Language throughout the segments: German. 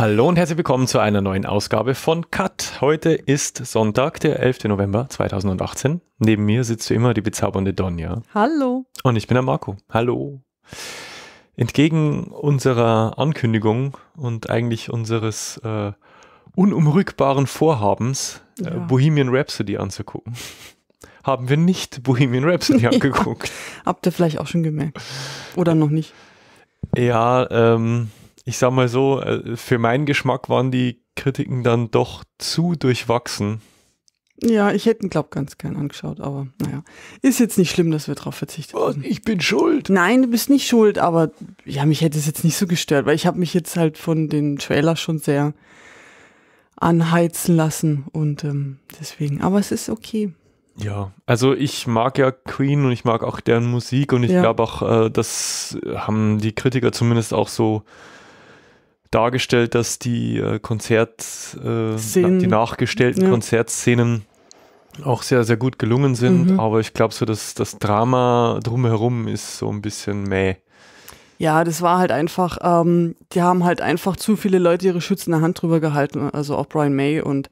Hallo und herzlich willkommen zu einer neuen Ausgabe von Cut. Heute ist Sonntag, der 11. November 2018. Neben mir sitzt wie immer die bezaubernde Donja. Hallo. Und ich bin der Marco. Hallo. Entgegen unserer Ankündigung und eigentlich unseres äh, unumrückbaren Vorhabens, äh, Ja. Bohemian Rhapsody anzugucken, haben wir nicht Bohemian Rhapsody angeguckt. Habt ihr vielleicht auch schon gemerkt? Oder noch nicht? Ja, ähm, ich sag mal so, äh, für meinen Geschmack waren die Kritiken dann doch zu durchwachsen. Ja, ich hätte ihn, glaub, ganz gern angeschaut, aber naja. Ist jetzt nicht schlimm, dass wir darauf verzichtet haben. ich bin schuld. Nein, du bist nicht schuld, aber ja, mich hätte es jetzt nicht so gestört, weil ich habe mich jetzt halt von den Trailer schon sehr anheizen lassen und ähm, deswegen, aber es ist okay. Ja, also ich mag ja Queen und ich mag auch deren Musik und ich Ja. glaube auch, äh, das haben die Kritiker zumindest auch so dargestellt, dass die äh, Konzert, äh, die nachgestellten Ja. Konzertszenen auch sehr, sehr gut gelungen sind, Mhm. aber ich glaube so, dass das Drama drumherum ist so ein bisschen mäh. Ja, das war halt einfach, ähm, die haben halt einfach zu viele Leute ihre schützende Hand drüber gehalten, also auch Brian May. Und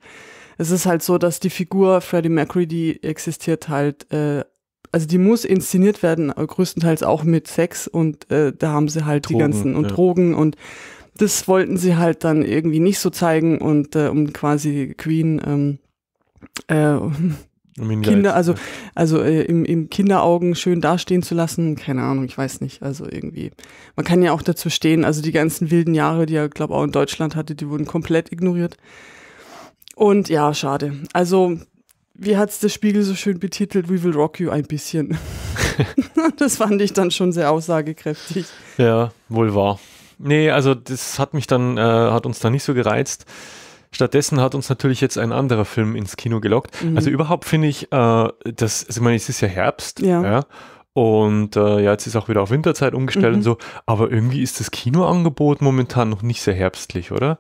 es ist halt so, dass die Figur Freddie Mercury, die existiert halt, äh, also die muss inszeniert werden, äh, größtenteils auch mit Sex und äh, da haben sie halt die Drogen, ganzen und ja. Drogen und das wollten sie halt dann irgendwie nicht so zeigen und äh, um quasi Queen ähm, äh, Um Kinder, also, also äh, im, im Kinderaugen schön dastehen zu lassen, keine Ahnung, ich weiß nicht. Also irgendwie, man kann ja auch dazu stehen, also die ganzen wilden Jahre, die er, glaube auch in Deutschland hatte, die wurden komplett ignoriert. Und ja, schade. Also, wie hat's der Spiegel so schön betitelt, We will rock you ein bisschen. das fand ich dann schon sehr aussagekräftig. Ja, wohl wahr. Nee, also das hat mich dann, äh, hat uns dann nicht so gereizt. Stattdessen hat uns natürlich jetzt ein anderer Film ins Kino gelockt. Mhm. Also überhaupt finde ich, äh, das, also ich meine, es ist ja Herbst, Ja. Und äh, ja, jetzt ist auch wieder auf Winterzeit umgestellt Mhm. und so, aber irgendwie ist das Kinoangebot momentan noch nicht sehr herbstlich, oder?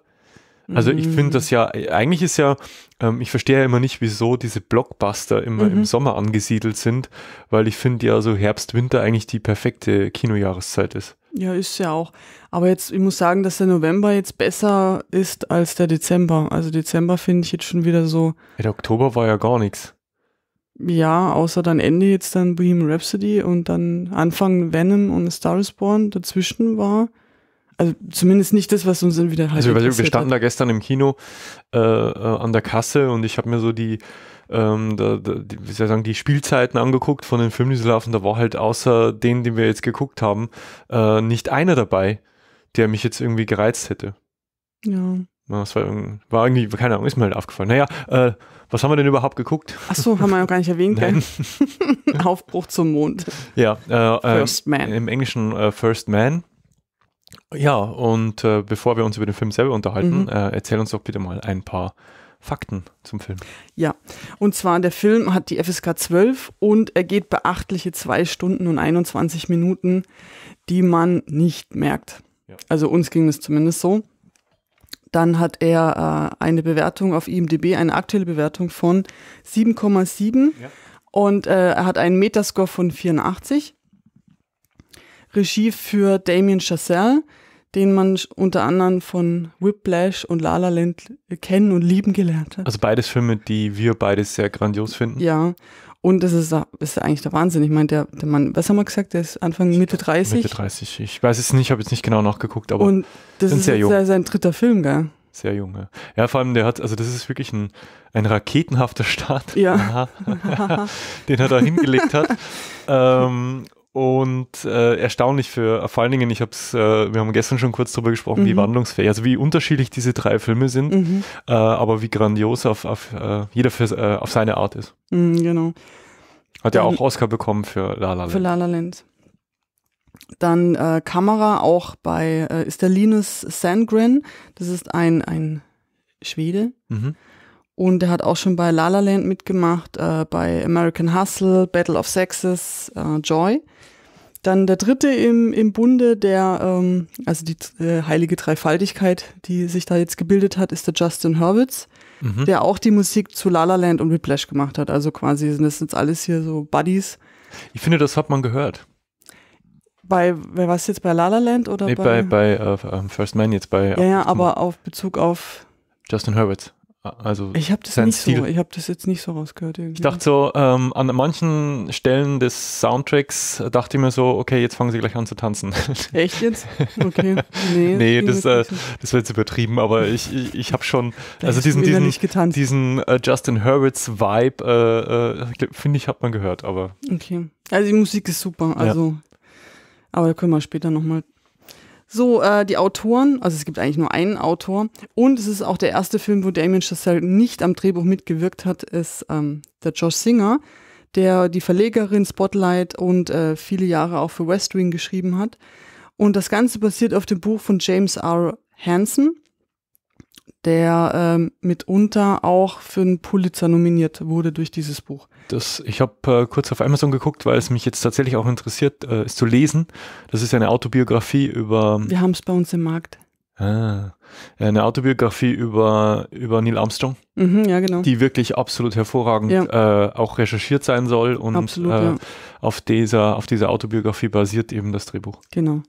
Also ich Mhm. finde das ja, eigentlich ist ja, ähm, ich verstehe ja immer nicht, wieso diese Blockbuster immer Mhm. im Sommer angesiedelt sind, weil ich finde ja so Herbst, Winter eigentlich die perfekte Kinojahreszeit ist. Ja, ist ja auch. Aber jetzt, ich muss sagen, dass der November jetzt besser ist als der Dezember. Also Dezember finde ich jetzt schon wieder so, der Oktober war ja gar nichts. Ja, außer dann Ende jetzt dann Bohemian Rhapsody und dann Anfang Venom und Star is Born dazwischen war. Also zumindest nicht das, was uns dann wieder halt Also wir, standen hat. da gestern im Kino äh, äh, an der Kasse und ich habe mir so die, ähm, da, da, die, wie soll ich sagen, die Spielzeiten angeguckt von den Filmen, die so laufen. Da war halt außer denen, die wir jetzt geguckt haben, äh, nicht einer dabei, der mich jetzt irgendwie gereizt hätte. Ja. Das war, irgendwie- war irgendwie, keine Ahnung, ist mir halt aufgefallen. Naja, äh, was haben wir denn überhaupt geguckt? Ach so, haben wir ja gar nicht erwähnt, gell? Aufbruch zum Mond. Ja, äh, äh, First Man. im Englischen äh, First Man. Ja, und äh, bevor wir uns über den Film selber unterhalten, Mhm. äh, erzähl uns doch bitte mal ein paar Fakten zum Film. Ja. Und zwar, der Film hat die FSK 12 und er geht beachtliche zwei Stunden und 21 Minuten, die man nicht merkt. Ja. Also uns ging es zumindest so. Dann hat er äh, eine Bewertung auf IMDb, eine aktuelle Bewertung von 7,7 Ja. und äh, er hat einen Metascore von 84. Regie für Damien Chazelle, den man unter anderem von Whiplash und La La Land kennen und lieben gelernt hat. Also beides Filme, die wir beides sehr grandios finden. Ja, und das ist, das ist eigentlich der Wahnsinn. Ich meine, der, der Mann, was haben wir gesagt, der ist Anfang, Mitte 30. Mitte 30. Ich weiß es nicht, habe jetzt nicht genau nachgeguckt, aber und das ist sehr jung. sein- sein dritter Film, gell? sehr jung. Ja. ja, vor allem der hat, also das ist wirklich ein, ein raketenhafter Start, Ja. den er da hingelegt hat. ähm, und äh, erstaunlich für, vor allen Dingen, ich habe es, äh, wir haben gestern schon kurz drüber gesprochen, wie Mhm. wandlungsfähig, also wie unterschiedlich diese drei Filme sind, mhm. äh, aber wie grandios auf, auf äh, jeder für, äh, auf seine Art ist. Mhm, genau. Hat ja auch Oscar bekommen für La La Für Land. La La Land. Dann äh, Kamera auch bei, ist der Linus Sandgren. Das ist ein, ein Schwede. Mhm. Und er hat auch schon bei La La Land mitgemacht, äh, bei American Hustle, Battle of Sexes, äh, Joy. Dann der dritte im, im Bunde, der, ähm, also die äh, heilige Dreifaltigkeit, die sich da jetzt gebildet hat, ist der Justin Hurwitz, Mhm. der auch die Musik zu La La Land und Whiplash gemacht hat. Also quasi sind das jetzt alles hier so Buddies. Ich finde, das hat man gehört. Bei, wer was jetzt bei La La Land oder Nee, bei, bei äh, ähm, First Man jetzt bei Ja, ja, aber auf Bezug auf. Justin Herbert. Also Ich habe das nicht so, Stil. ich habe das jetzt nicht so rausgehört irgendwie. Ich dachte so, ähm, an manchen Stellen des Soundtracks dachte ich mir so, okay, jetzt fangen sie gleich an zu tanzen. Echt jetzt? Okay. Nee, Nee, das, jetzt äh, so. das wird jetzt übertrieben, aber ich, ich, ich habe schon, also diesen, diesen, diesen äh, Justin Herberts Vibe, äh, äh, finde ich, hat man gehört, aber Okay. Also die Musik ist super, also. Aber da können wir später nochmal. So, äh, die Autoren, also es gibt eigentlich nur einen Autor und es ist auch der erste Film, wo Damien Chazelle nicht am Drehbuch mitgewirkt hat, ist ähm, der Josh Singer, der die Verlegerin Spotlight und äh, viele Jahre auch für West Wing geschrieben hat. Und das Ganze basiert auf dem Buch von James R. Hansen, der ähm, mitunter auch für einen Pulitzer nominiert wurde durch dieses Buch. das, ich habe äh, kurz auf Amazon geguckt, weil es mich jetzt tatsächlich auch interessiert, äh, es zu lesen. Das ist eine Autobiografie über, Wir haben es bei uns im Markt. ah, eine Autobiografie über, über Neil Armstrong, Mhm, ja, genau. die wirklich absolut hervorragend äh, auch recherchiert sein soll und Absolut, äh, ja. auf, dieser, auf dieser Autobiografie basiert eben das Drehbuch. Genau.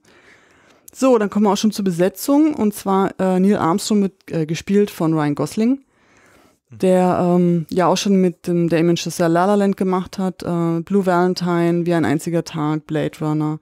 So, dann kommen wir auch schon zur Besetzung. Und zwar äh, Neil Armstrong wird äh, gespielt von Ryan Gosling, der ähm, ja auch schon mit dem Damien Chazelle La La Land gemacht hat, äh, Blue Valentine, Wie ein einziger Tag, Blade Runner,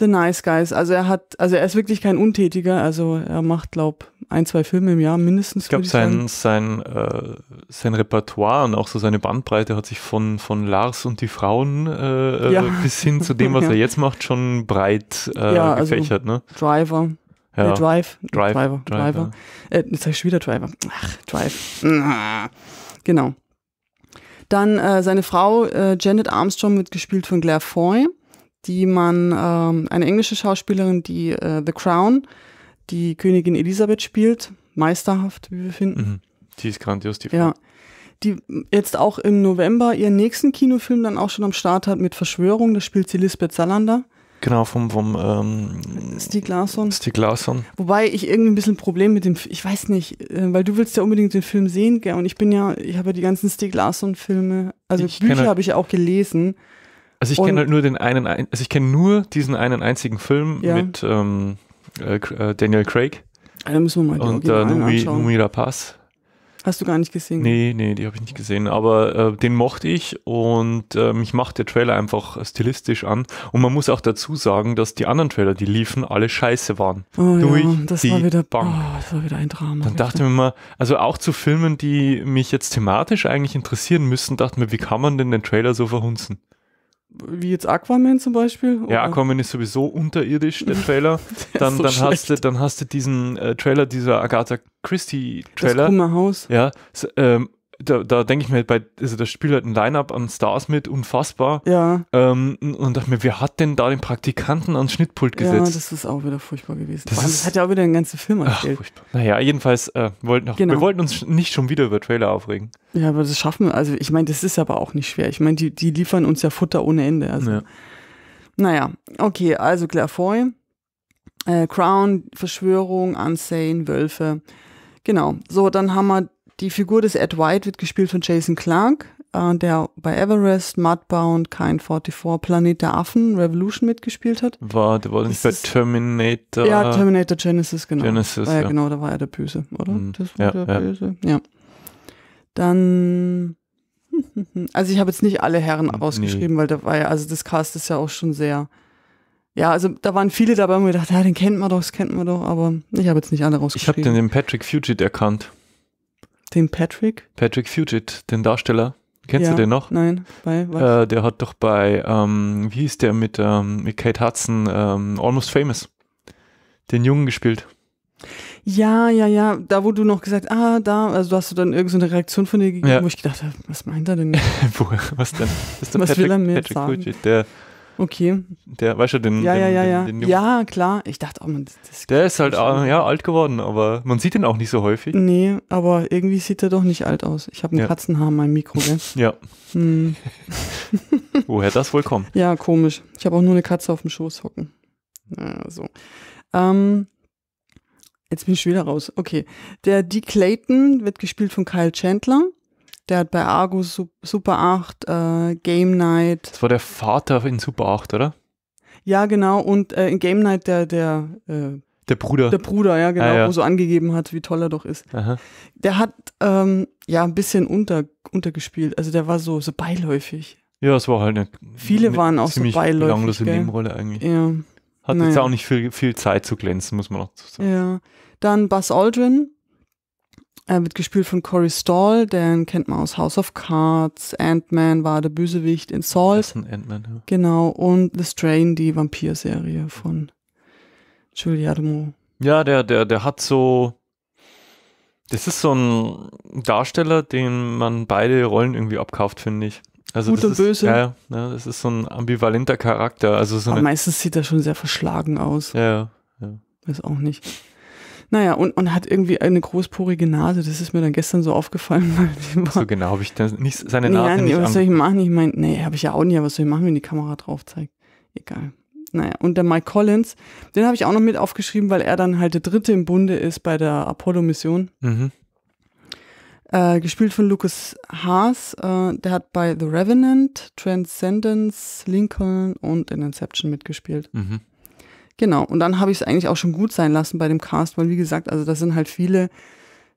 The Nice Guys. Also er hat, also er ist wirklich kein Untätiger. Also er macht, glaub, ein, zwei Filme im Jahr mindestens. Ich glaube, sein, sein, äh, sein Repertoire und auch so seine Bandbreite hat sich von, von Lars und die Frauen äh, Ja. äh, bis hin zu dem, was Ja. er jetzt macht, schon breit äh, Ja, also gefächert. Ne? Driver, Ja. Drive, Drive, Driver, Drive, Driver. Äh, jetzt sag ich schon wieder Driver. Ach, Drive. Genau. Dann äh, seine Frau Janet Armstrong wird gespielt von Claire Foy, die man, ähm, eine englische Schauspielerin, die äh, The Crown, die Königin Elisabeth spielt. Meisterhaft, wie wir finden. Mhm. Die ist grandios, die Frau. Ja. Die jetzt auch im November ihren nächsten Kinofilm dann auch schon am Start hat mit Verschwörung. Da spielt sie Lisbeth Salander, Genau, vom, vom ähm, Stieg Larsson. Stieg Larsson. Wobei ich irgendwie ein bisschen ein Problem mit dem, ich weiß nicht, äh, weil du willst ja unbedingt den Film sehen, gell? Und ich bin ja, ich habe ja die ganzen Stieg Larsson-Filme, also Ich Bücher kenne- habe ich ja auch gelesen. Also ich kenne halt nur den einen, ein- also ich kenne nur diesen einen einzigen Film Ja. mit ähm, äh, äh, Daniel Craig Da müssen wir mal die und äh, Numi. Numi La Paz. Hast du gar nicht gesehen? Nee, nee, die habe ich nicht gesehen, aber äh, den mochte ich und äh, mich macht der Trailer einfach stilistisch an. Und man muss auch dazu sagen, dass die anderen Trailer, die liefen, alle scheiße waren. Oh, durch ja, das die war wieder, Bank. oh, das war wieder ein Drama. Dann dachte ich mir mal, also auch zu Filmen, die mich jetzt thematisch eigentlich interessieren müssen, dachte mir, wie kann man denn den Trailer so verhunzen? Wie jetzt Aquaman zum Beispiel? Ja, Oder- Aquaman ist sowieso unterirdisch, der Trailer. Der Dann, so dann, hast du, dann hast du diesen äh, Trailer, dieser Agatha Christie Das Trailer. Krumme Haus. Ja, ähm, da, da denke ich mir, bei, also da spielt halt ein Line-Up an Stars mit, unfassbar. Ja, Ähm, und dachte mir, wer hat denn da den Praktikanten ans Schnittpult ja, gesetzt? das ist auch wieder furchtbar gewesen. Das ist- das hat ja auch wieder den ganzen Film Ach, erzählt. furchtbar. Naja, jedenfalls, äh, wollten auch, Genau. wir wollten uns nicht schon wieder über Trailer aufregen. Ja, aber das schaffen wir. Also ich meine, das ist aber auch nicht schwer. Ich meine, die, die liefern uns ja Futter ohne Ende. Also, Ja. Naja, okay, also Claire Foy, äh, Crown, Verschwörung, Unsane, Wölfe. Genau. So, dann haben wir die Figur des Ed White, wird gespielt von Jason Clark, äh, der bei Everest, Mudbound, Kind 44, Planet der Affen, Revolution mitgespielt hat. War, der war nicht bei Terminator. Ja, Terminator Genesis, genau. Genesis, war ja, ja. genau, da war er der Böse, oder? Mhm. Das war Ja, der ja. Böse. Ja. Dann, also ich habe jetzt nicht alle Herren Nee. rausgeschrieben, weil da war ja, also das Cast ist ja auch schon sehr, ja, also da waren viele dabei, wo mir gedacht, ja, den kennt man doch, das kennt man doch, aber ich habe jetzt nicht alle ich habe rausgeschrieben. den, den Patrick Fugit erkannt. Den Patrick? Patrick Fugit, den Darsteller. Kennst Ja. du den noch? Nein, bei was? Äh, der hat doch bei, ähm, wie hieß der mit, ähm, mit Kate Hudson, ähm, Almost Famous, den Jungen gespielt. Ja, ja, ja, da wo du noch gesagt, ah, da, also du hast du dann irgendeine Reaktion von dir gegeben, Ja. wo ich gedacht habe, was meint er denn? Was denn? Was Patrick, will er mir Patrick sagen? Fugit, der, Okay, der, weißt du, den, ja, den, ja, ja, den, ja. den Jungen. Ja, klar, ich dachte auch, man, das, Der ist halt, schon. äh, ja, alt geworden, aber man sieht ihn auch nicht so häufig. Nee, aber irgendwie sieht er doch nicht alt aus. Ich habe ein Ja. Katzenhaar in meinem Mikro, gell? Ja, Hm. woher das wohl kommt. Ja, komisch. Ich habe auch nur eine Katze auf dem Schoß hocken. Ja, so. Ähm, jetzt bin ich wieder raus. Okay. Der Dee Clayton wird gespielt von Kyle Chandler. Der hat bei Argo Su- Super 8, äh, Game Night. Das war der Vater in Super 8, oder? Ja, genau. Und äh, in Game Night der, der, äh, Der Bruder. der Bruder, ja, genau, Ah, ja. wo so angegeben hat, wie toll er doch ist. Aha. Der hat ähm, ja ein bisschen unter, untergespielt. Also der war so, so beiläufig. Ja, es war halt eine, Viele eine waren auch so ziemlich beiläufig, belanglose gell? Nebenrolle eigentlich. Ja. Hat Naja. jetzt auch nicht viel, viel Zeit zu glänzen, muss man auch so sagen. Ja. Dann Buzz Aldrin. Er wird gespielt von Corey Stoll, den kennt man aus House of Cards. Ant-Man war der Bösewicht in Das Salt. ist ein Ant-Man, ja. Genau. Und The Strain, die Vampir-Serie von Guillermo. Ja, der, der, der hat so. Das ist so ein Darsteller, den man beide Rollen irgendwie abkauft, finde ich. Also Gut das und ist, böse. Ja, ja, ja, das ist so ein ambivalenter Charakter. Also so Aber meistens sieht er schon sehr verschlagen aus. Ja, ja. Weiß auch nicht. Naja, und, und hat irgendwie eine großporige Nase. Das ist mir dann gestern so aufgefallen. Weil So genau habe ich das nicht, seine ja, Nase nee, nicht was an. soll ich machen? Ich meine, nee, habe ich ja auch aber Was soll ich machen, wenn die Kamera drauf zeigt? Egal. Naja, und der Mike Collins, den habe ich auch noch mit aufgeschrieben, weil er dann halt der Dritte im Bunde ist bei der Apollo-Mission. Mhm. Äh, gespielt von Lucas Haas. Äh, der hat bei The Revenant, Transcendence, Lincoln und in Inception mitgespielt. Mhm. Genau, und dann habe ich es eigentlich auch schon gut sein lassen bei dem Cast, weil wie gesagt, also da sind halt viele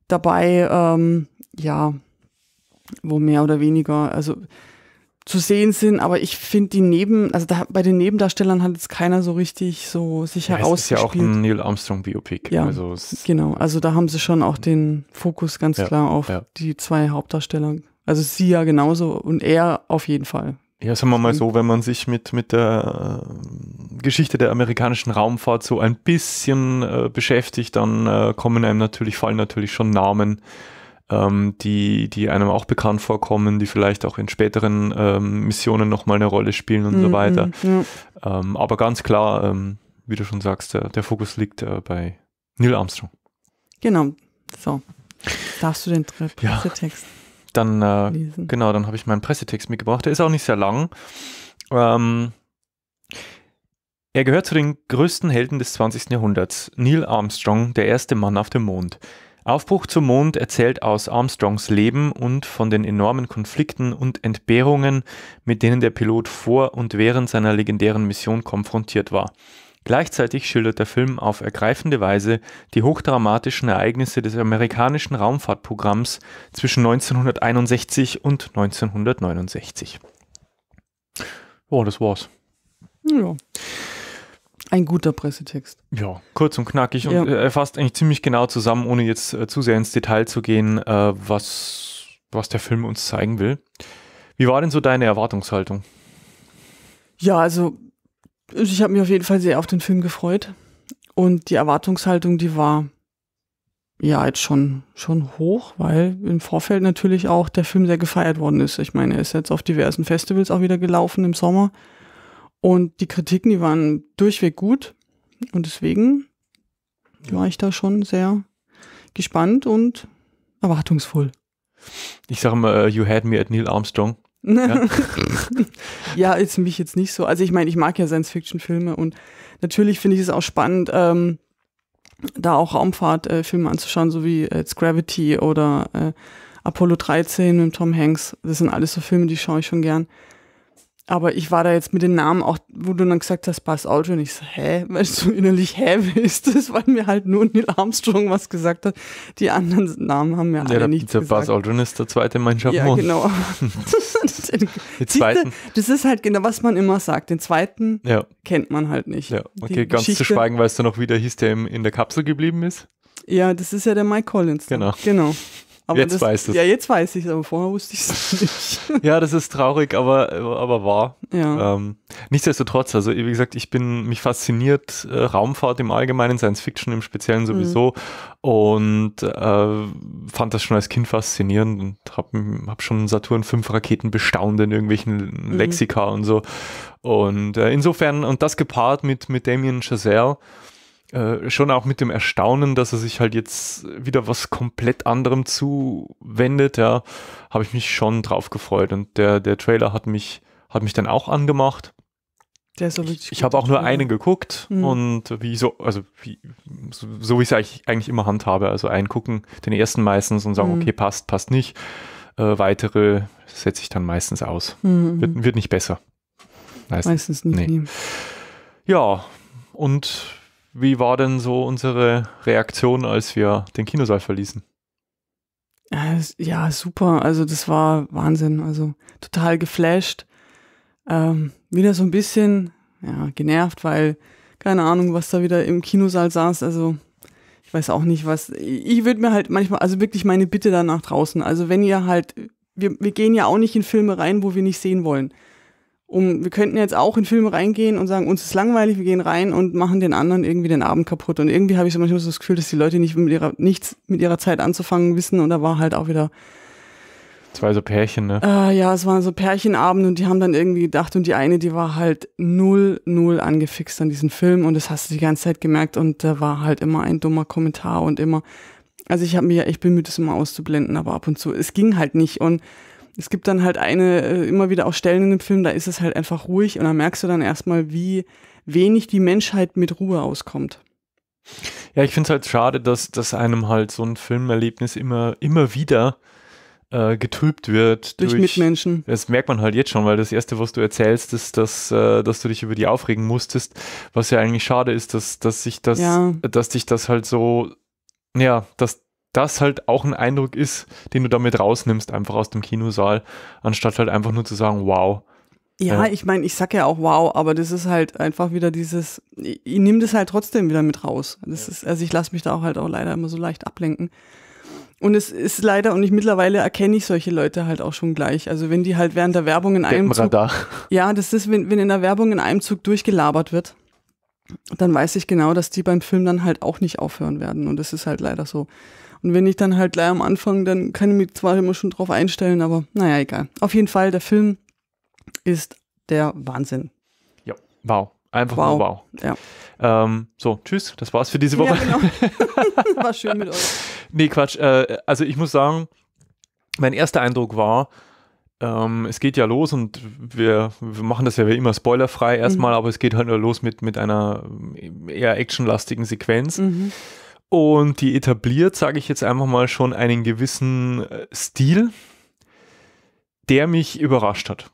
dabei, ähm, ja, wo mehr oder weniger, also zu sehen sind, aber ich finde die Neben, also da, bei den Nebendarstellern hat jetzt keiner so richtig so sich Ja, es ist ja auch herausgespielt. ein Neil Armstrong Biopic. Ja. Also genau, also da haben sie schon auch den Fokus ganz Ja, klar auf ja. die zwei Hauptdarsteller. Also sie ja genauso und er auf jeden Fall. Ja, sagen wir mal so, wenn man sich mit, mit der äh, Geschichte der amerikanischen Raumfahrt so ein bisschen äh, beschäftigt, dann äh, kommen einem natürlich, fallen natürlich schon Namen, ähm, die, die einem auch bekannt vorkommen, die vielleicht auch in späteren ähm, Missionen nochmal eine Rolle spielen und so Mhm, weiter. Ja. Ähm, aber ganz klar, ähm, wie du schon sagst, der, der Fokus liegt äh, bei Neil Armstrong. Genau. So. Darfst du den Tre- Ja. Dann äh, lesen? Genau, dann habe ich meinen Pressetext mitgebracht. Der ist auch nicht sehr lang. Ähm, er gehört zu den größten Helden des 20. Jahrhunderts. Neil Armstrong, der erste Mann auf dem Mond. Aufbruch zum Mond erzählt aus Armstrongs Leben und von den enormen Konflikten und Entbehrungen, mit denen der Pilot vor und während seiner legendären Mission konfrontiert war. Gleichzeitig schildert der Film auf ergreifende Weise die hochdramatischen Ereignisse des amerikanischen Raumfahrtprogramms zwischen 1961 und 1969. Oh, das war's. Ja. Ein guter Pressetext. Ja, kurz und knackig und Ja. äh, er fasst eigentlich ziemlich genau zusammen, ohne jetzt äh, zu sehr ins Detail zu gehen, äh, was, was der Film uns zeigen will. Wie war denn so deine Erwartungshaltung? Ja, also ich habe mich auf jeden Fall sehr auf den Film gefreut. Und die Erwartungshaltung, die war ja jetzt schon, schon hoch, weil im Vorfeld natürlich auch der Film sehr gefeiert worden ist. Ich meine, er ist jetzt auf diversen Festivals auch wieder gelaufen im Sommer. Und die Kritiken, die waren durchweg gut. Und deswegen war ich da schon sehr gespannt und erwartungsvoll. Ich sage mal, äh, you had me at Neil Armstrong. Ja. ja, ist mich jetzt nicht so. Also ich meine, ich mag ja Science-Fiction-Filme und natürlich finde ich es auch spannend, ähm, da auch Raumfahrtfilme anzuschauen, so wie äh, jetzt Gravity oder äh, Apollo 13 mit Tom Hanks. Das sind alles so Filme, die schaue ich schon gern. Aber ich war da jetzt mit den Namen auch, wo du dann gesagt hast, Buzz Aldrin, ich so, hä? Weißt du, innerlich, hä, wer ist das? Weil mir halt nur Neil Armstrong was gesagt hat. Die anderen Namen haben mir Ja, alle der, nichts der gesagt. Buzz Aldrin ist der zweite dem ja, Mond. genau. Die zweiten. das ist halt genau, was man immer sagt. Den zweiten Ja, kennt man halt nicht. ja. Die Okay, ganz zu Geschichte- schweigen, weißt du noch, wie der hieß, der in der Kapsel geblieben ist? Ja, das ist ja der Mike Collins. Genau. Genau. Aber Jetzt das, weißt du's. Ja, jetzt weiß ich es, aber vorher wusste ich es nicht. Ja, das ist traurig, aber, aber wahr. ja. Ähm, nichtsdestotrotz, also wie gesagt, ich bin mich fasziniert, äh, Raumfahrt im Allgemeinen, Science Fiction im Speziellen sowieso und äh, fand das schon als Kind faszinierend und habe hab schon Saturn 5 Raketen bestaunt in irgendwelchen Lexika und so. Und äh, insofern, und das gepaart mit, mit Damien Chazelle, äh, schon auch mit dem Erstaunen, dass er sich halt jetzt wieder was komplett anderem zuwendet, ja, habe ich mich schon drauf gefreut. Und der, der Trailer hat mich, hat mich dann auch angemacht. Der ist so wirklich Ich habe auch nur einen geguckt Mhm. und wie so, also wie, so, so wie ich es eigentlich, eigentlich immer handhabe. Also einen gucken, den ersten meistens und sagen, Mhm. okay, passt, passt nicht. Äh, weitere setze ich dann meistens aus. Mhm. Wird, wird nicht besser. Meistens. Meistens nicht. Nee. Ja, und wie war denn so unsere Reaktion, als wir den Kinosaal verließen? Ja, super. Also das war Wahnsinn. Also total geflasht. Ähm, wieder so ein bisschen ja, genervt, weil keine Ahnung, was da wieder im Kinosaal saß. Also ich weiß auch nicht, was. Ich würde mir halt manchmal, also wirklich meine Bitte dann nach draußen. Also wenn ihr halt, wir, wir gehen ja auch nicht in Filme rein, wo wir nicht sehen wollen um, wir könnten jetzt auch in Filme reingehen und sagen, uns ist langweilig, wir gehen rein und machen den anderen irgendwie den Abend kaputt. Und irgendwie habe ich so manchmal so das Gefühl, dass die Leute nicht mit ihrer, nichts mit ihrer Zeit anzufangen wissen und da war halt auch wieder. Zwei so Pärchen, ne? Äh, ja, es waren so Pärchenabend und die haben dann irgendwie gedacht und die eine, die war halt null, null angefixt an diesen Film und das hast du die ganze Zeit gemerkt und da war halt immer ein dummer Kommentar und immer, also ich habe mir ja echt bemüht, das immer auszublenden, aber ab und zu, es ging halt nicht und es gibt dann halt eine, äh, immer wieder auch Stellen in dem Film, da ist es halt einfach ruhig und da merkst du dann erstmal, wie wenig die Menschheit mit Ruhe auskommt. Ja, ich finde es halt schade, dass, dass einem halt so ein Filmerlebnis immer, immer wieder äh, getrübt wird. Durch, durch, Mitmenschen. Das merkt man halt jetzt schon, weil das Erste, was du erzählst, ist, dass, äh, dass du dich über die aufregen musstest. Was ja eigentlich schade ist, dass, dass sich das, ja. dass dich das halt so, ja, dass das halt auch ein Eindruck ist, den du damit rausnimmst, einfach aus dem Kinosaal, anstatt halt einfach nur zu sagen, wow. Ja, ich meine, ich sag ja auch wow, aber das ist halt einfach wieder dieses, ich, ich nehme das halt trotzdem wieder mit raus. Das ja. ist, also ich lasse mich da auch halt auch leider immer so leicht ablenken. Und es ist leider, und ich mittlerweile erkenne ich solche Leute halt auch schon gleich. Also wenn die halt während der Werbung in einem Zug, Ja, das ist, wenn, wenn in der Werbung in einem Zug durchgelabert wird, dann weiß ich genau, dass die beim Film dann halt auch nicht aufhören werden. Und das ist halt leider so. Und wenn ich dann halt gleich am Anfang, dann kann ich mich zwar immer schon drauf einstellen, aber naja, egal. Auf jeden Fall, der Film ist der Wahnsinn. Ja, wow. Einfach wow. wow. Ja. Ähm, so, tschüss, das war's für diese Woche. Ja, genau. War schön mit euch. Nee, Quatsch. Äh, also ich muss sagen, mein erster Eindruck war, ähm, es geht ja los und wir, wir, machen das ja wie immer spoilerfrei erstmal, mhm. aber es geht halt nur los mit, mit einer eher actionlastigen Sequenz. Mhm. Und die etabliert, sage ich jetzt einfach mal, schon einen gewissen äh, Stil, der mich überrascht hat.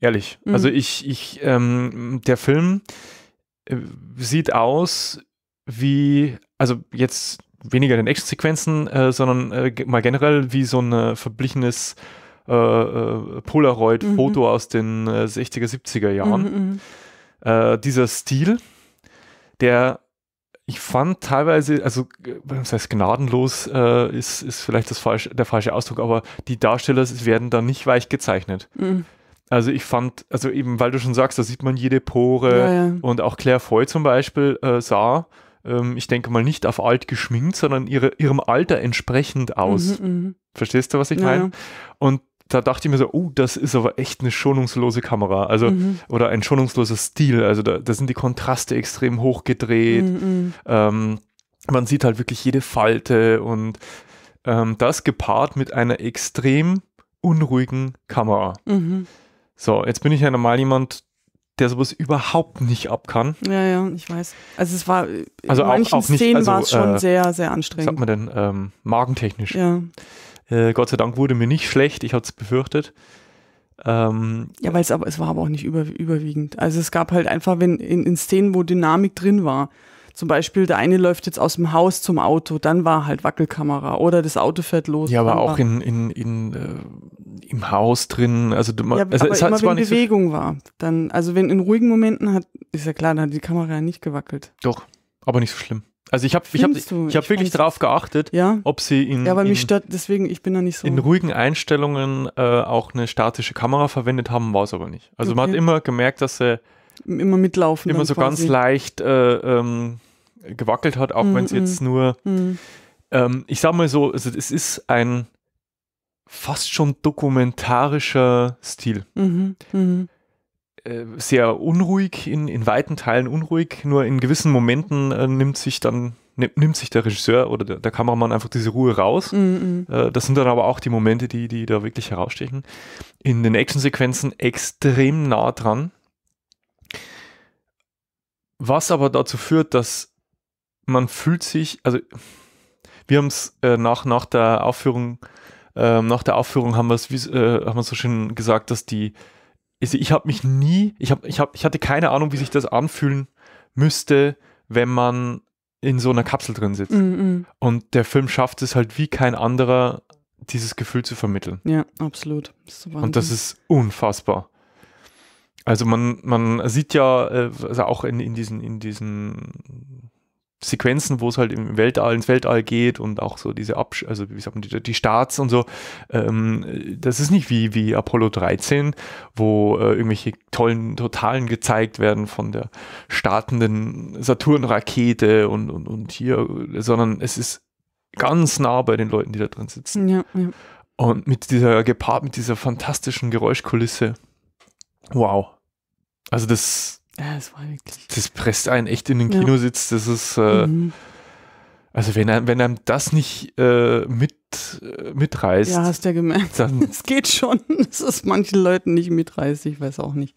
Ehrlich. Mhm. Also ich, ich, ähm, der Film äh, sieht aus wie, also jetzt weniger den Actionsequenzen, äh, sondern äh, mal generell wie so ein äh, verblichenes äh, äh, Polaroid-Foto mhm. aus den 60er, 70er Jahren. Mhm, mhm, dieser Stil, der ich fand teilweise, also was heißt gnadenlos, äh, ist, ist vielleicht das falsch, der falsche Ausdruck, aber die Darsteller werden da nicht weich gezeichnet. Mhm. Also ich fand, also eben, weil du schon sagst, da sieht man jede Pore ja, ja. und auch Claire Foy zum Beispiel äh, sah, ähm, ich denke mal, nicht auf alt geschminkt, sondern ihre, ihrem Alter entsprechend aus. Mhm, mh. Verstehst du, was ich ja, meine? Und da dachte ich mir so, oh, das ist aber echt eine schonungslose Kamera, also mhm. oder ein schonungsloser Stil. Also da, da sind die Kontraste extrem hochgedreht. Mhm. Ähm, man sieht halt wirklich jede Falte und ähm, das gepaart mit einer extrem unruhigen Kamera. Mhm. So, jetzt bin ich ja normal jemand, der sowas überhaupt nicht ab kann. Ja, ja, ich weiß. Also es war, also in manchen auch, auch nicht, Szenen also, war es schon äh, sehr, sehr anstrengend. Was sagt man denn, ähm, magentechnisch. Ja. Äh, Gott sei Dank wurde mir nicht schlecht, ich hatte es befürchtet. Ähm, ja, weil es aber, es war aber auch nicht über, überwiegend. Also es gab halt einfach, wenn in, in Szenen, wo Dynamik drin war, zum Beispiel der eine läuft jetzt aus dem Haus zum Auto, dann war halt Wackelkamera oder das Auto fährt los. Ja, aber auch in, in, in äh, im Haus drin, also, du, ja, also aber es immer, hat, wenn Bewegung so war, dann, also wenn in ruhigen Momenten hat, ist ja klar, dann hat die Kamera ja nicht gewackelt. Doch, aber nicht so schlimm. Also ich habe ich hab, ich hab wirklich darauf geachtet, ja? ob sie in, ja, aber mich stört deswegen, ich bin da nicht so. In ruhigen Einstellungen äh, auch eine statische Kamera verwendet haben, war es aber nicht. Also okay. man hat immer gemerkt, dass sie immer mitlaufen. Immer so quasi. ganz leicht äh, ähm, gewackelt hat, auch mm, wenn es mm, jetzt nur. Mm. Ähm, ich sag mal so, also es ist ein fast schon dokumentarischer Stil. Mhm, mhm. Äh, sehr unruhig, in, in weiten Teilen unruhig, nur in gewissen Momenten äh, nimmt sich dann nimmt sich der Regisseur oder der, der Kameramann einfach diese Ruhe raus. Mm -mm. Das sind dann aber auch die Momente, die, die da wirklich herausstechen. In den Actionsequenzen extrem nah dran. Was aber dazu führt, dass man fühlt sich, also wir haben es äh, nach, nach der Aufführung, äh, nach der Aufführung haben wir es, äh, haben wir so schön gesagt, dass die ich habe mich nie, ich, hab, ich, hab, ich hatte keine Ahnung, wie sich das anfühlen müsste, wenn man in so einer Kapsel drin sitzt. Mhm. Und der Film schafft es halt wie kein anderer, dieses Gefühl zu vermitteln. Ja, absolut. Das Und das ist unfassbar. Also man, man sieht ja, äh, also auch in, in, diesen, in diesen Sequenzen, wo es halt im Weltall, ins Weltall geht und auch so diese Absch also wie sagt man, die, die Starts und so, ähm, das ist nicht wie, wie Apollo 13, wo äh, irgendwelche tollen Totalen gezeigt werden von der startenden Saturn-Rakete und, und, und hier, sondern es ist ganz nah bei den Leuten, die da drin sitzen. Ja, ja. Und mit dieser, gepaart mit dieser fantastischen Geräuschkulisse. Wow. Also das, Ja, das war wirklich. das presst einen echt in den. Kinositz. Das ist, äh, Mhm. also wenn einem, wenn einem das nicht äh, mit, äh, mitreißt, Ja, hast ja gemerkt. Es geht schon. Es ist manchen Leuten nicht mitreißt. Ich weiß auch nicht.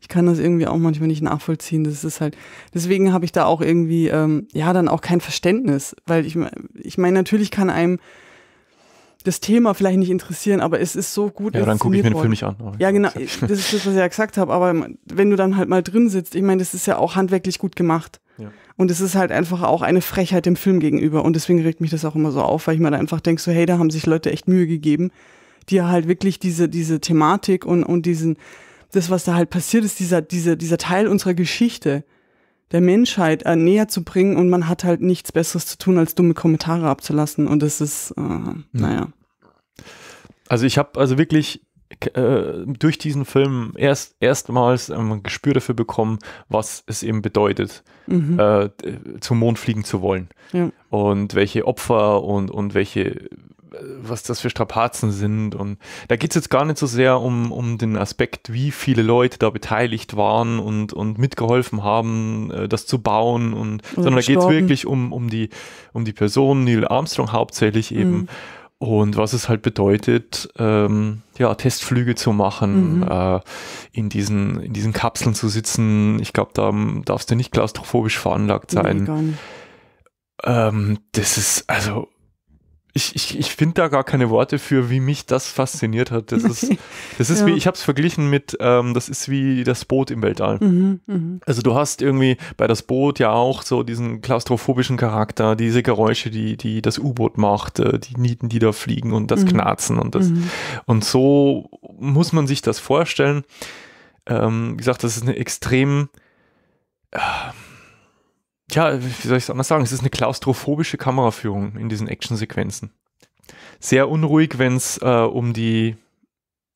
Ich kann das irgendwie auch manchmal nicht nachvollziehen. Das ist halt, deswegen habe ich da auch irgendwie, ähm, ja, dann auch kein Verständnis. Weil ich, ich meine, natürlich kann einem das Thema vielleicht nicht interessieren, aber es ist so gut. ja, dann gucke ich mir den Film nicht an. Ja, genau. Das ist das, was ich ja gesagt habe. Aber wenn du dann halt mal drin sitzt, ich meine, das ist ja auch handwerklich gut gemacht. Ja. Und es ist halt einfach auch eine Frechheit dem Film gegenüber. Und deswegen regt mich das auch immer so auf, weil ich mir da einfach denke, so, hey, da haben sich Leute echt Mühe gegeben, die ja halt wirklich diese, diese Thematik und, und diesen, das, was da halt passiert ist, dieser, dieser, dieser Teil unserer Geschichte der Menschheit äh, näher zu bringen und man hat halt nichts Besseres zu tun, als dumme Kommentare abzulassen. Und das ist, äh, naja. Also ich habe also wirklich äh, durch diesen Film erst erstmals ähm, ein Gespür dafür bekommen, was es eben bedeutet, Mhm. äh, zum Mond fliegen zu wollen. Ja. Und welche Opfer und, und welche, was das für Strapazen sind. Und da geht es jetzt gar nicht so sehr um, um den Aspekt, wie viele Leute da beteiligt waren und, und mitgeholfen haben, äh, das zu bauen. Und, sondern da geht es wirklich um, um, die, um die Person, Neil Armstrong hauptsächlich eben. Mhm. Und was es halt bedeutet, ähm, ja, Testflüge zu machen, Mhm. äh, in, diesen, in diesen Kapseln zu sitzen. Ich glaube, da ähm, darfst du nicht klaustrophobisch veranlagt sein. Nee. Ähm, das ist, also, ich, ich, ich finde da gar keine Worte für, wie mich das fasziniert hat. Das ist, das ist Ja. wie, ich habe es verglichen mit, ähm, das ist wie das Boot im Weltall. Mhm, mhm. Also du hast irgendwie bei das Boot ja auch so diesen klaustrophobischen Charakter, diese Geräusche, die, die das U-Boot macht, äh, die Nieten, die da fliegen und das Mhm. Knarzen und das. Mhm. Und so muss man sich das vorstellen. Ähm, wie gesagt, das ist eine extrem, äh, ja, wie soll ich es anders sagen? Es ist eine klaustrophobische Kameraführung in diesen Actionsequenzen. Sehr unruhig, wenn es äh, um die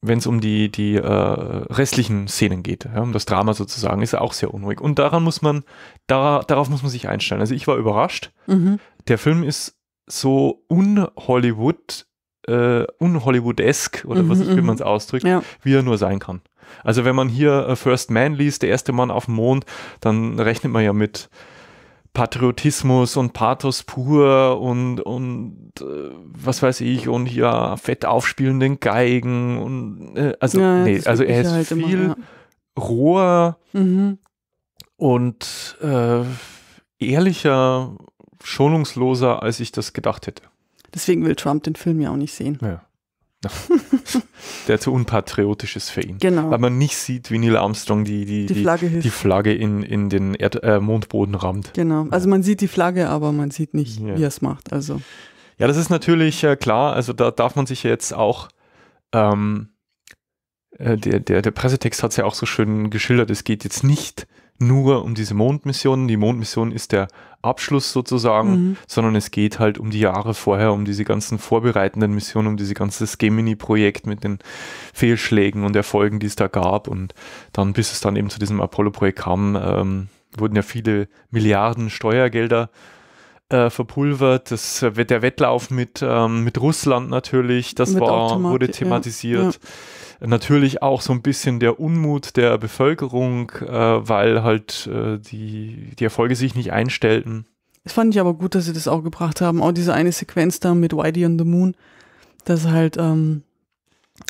wenn es um die, die äh, restlichen Szenen geht, ja, um das Drama sozusagen, ist er auch sehr unruhig. Und daran muss man, da, darauf muss man sich einstellen. Also ich war überrascht. Mhm. Der Film ist so un-Hollywood, äh, un-Hollywoodesk, oder was Mhm, wie mhm. man es ausdrückt, Ja. wie er nur sein kann. Also wenn man hier äh, First Man liest, der erste Mann auf dem Mond, dann rechnet man ja mit Patriotismus und Pathos pur und, und äh, was weiß ich, und hier fett aufspielenden Geigen und äh, also Ja, nee, also er ist halt immer, viel ja. roher Mhm. und äh, ehrlicher, schonungsloser, als ich das gedacht hätte. Deswegen will Trump den Film ja auch nicht sehen. Ja. Der zu unpatriotisch ist für ihn. Genau. Weil man nicht sieht, wie Neil Armstrong die, die, die die, Flagge die Flagge in, in den Erd äh, Mondboden rammt. genau. Also man sieht die Flagge, aber man sieht nicht, Ja. wie er es macht. Also Ja, das ist natürlich äh, klar. Also da darf man sich jetzt auch, ähm, äh, der, der, der Pressetext hat es ja auch so schön geschildert, es geht jetzt nicht nur um diese Mondmission. Die Mondmission ist der Abschluss sozusagen, Mhm. sondern es geht halt um die Jahre vorher, um diese ganzen vorbereitenden Missionen, um diese ganze Gemini-Projekt mit den Fehlschlägen und Erfolgen, die es da gab. Und dann, bis es dann eben zu diesem Apollo-Projekt kam, ähm, wurden ja viele Milliarden Steuergelder äh, verpulvert. Das, äh, der Wettlauf mit, ähm, mit Russland natürlich, das auch war, wurde ja, thematisiert. Natürlich auch so ein bisschen der Unmut der Bevölkerung, äh, weil halt äh, die, die Erfolge sich nicht einstellten. Das fand ich aber gut, dass sie das auch gebracht haben. Auch diese eine Sequenz da mit Whitey on the Moon, das halt, ähm,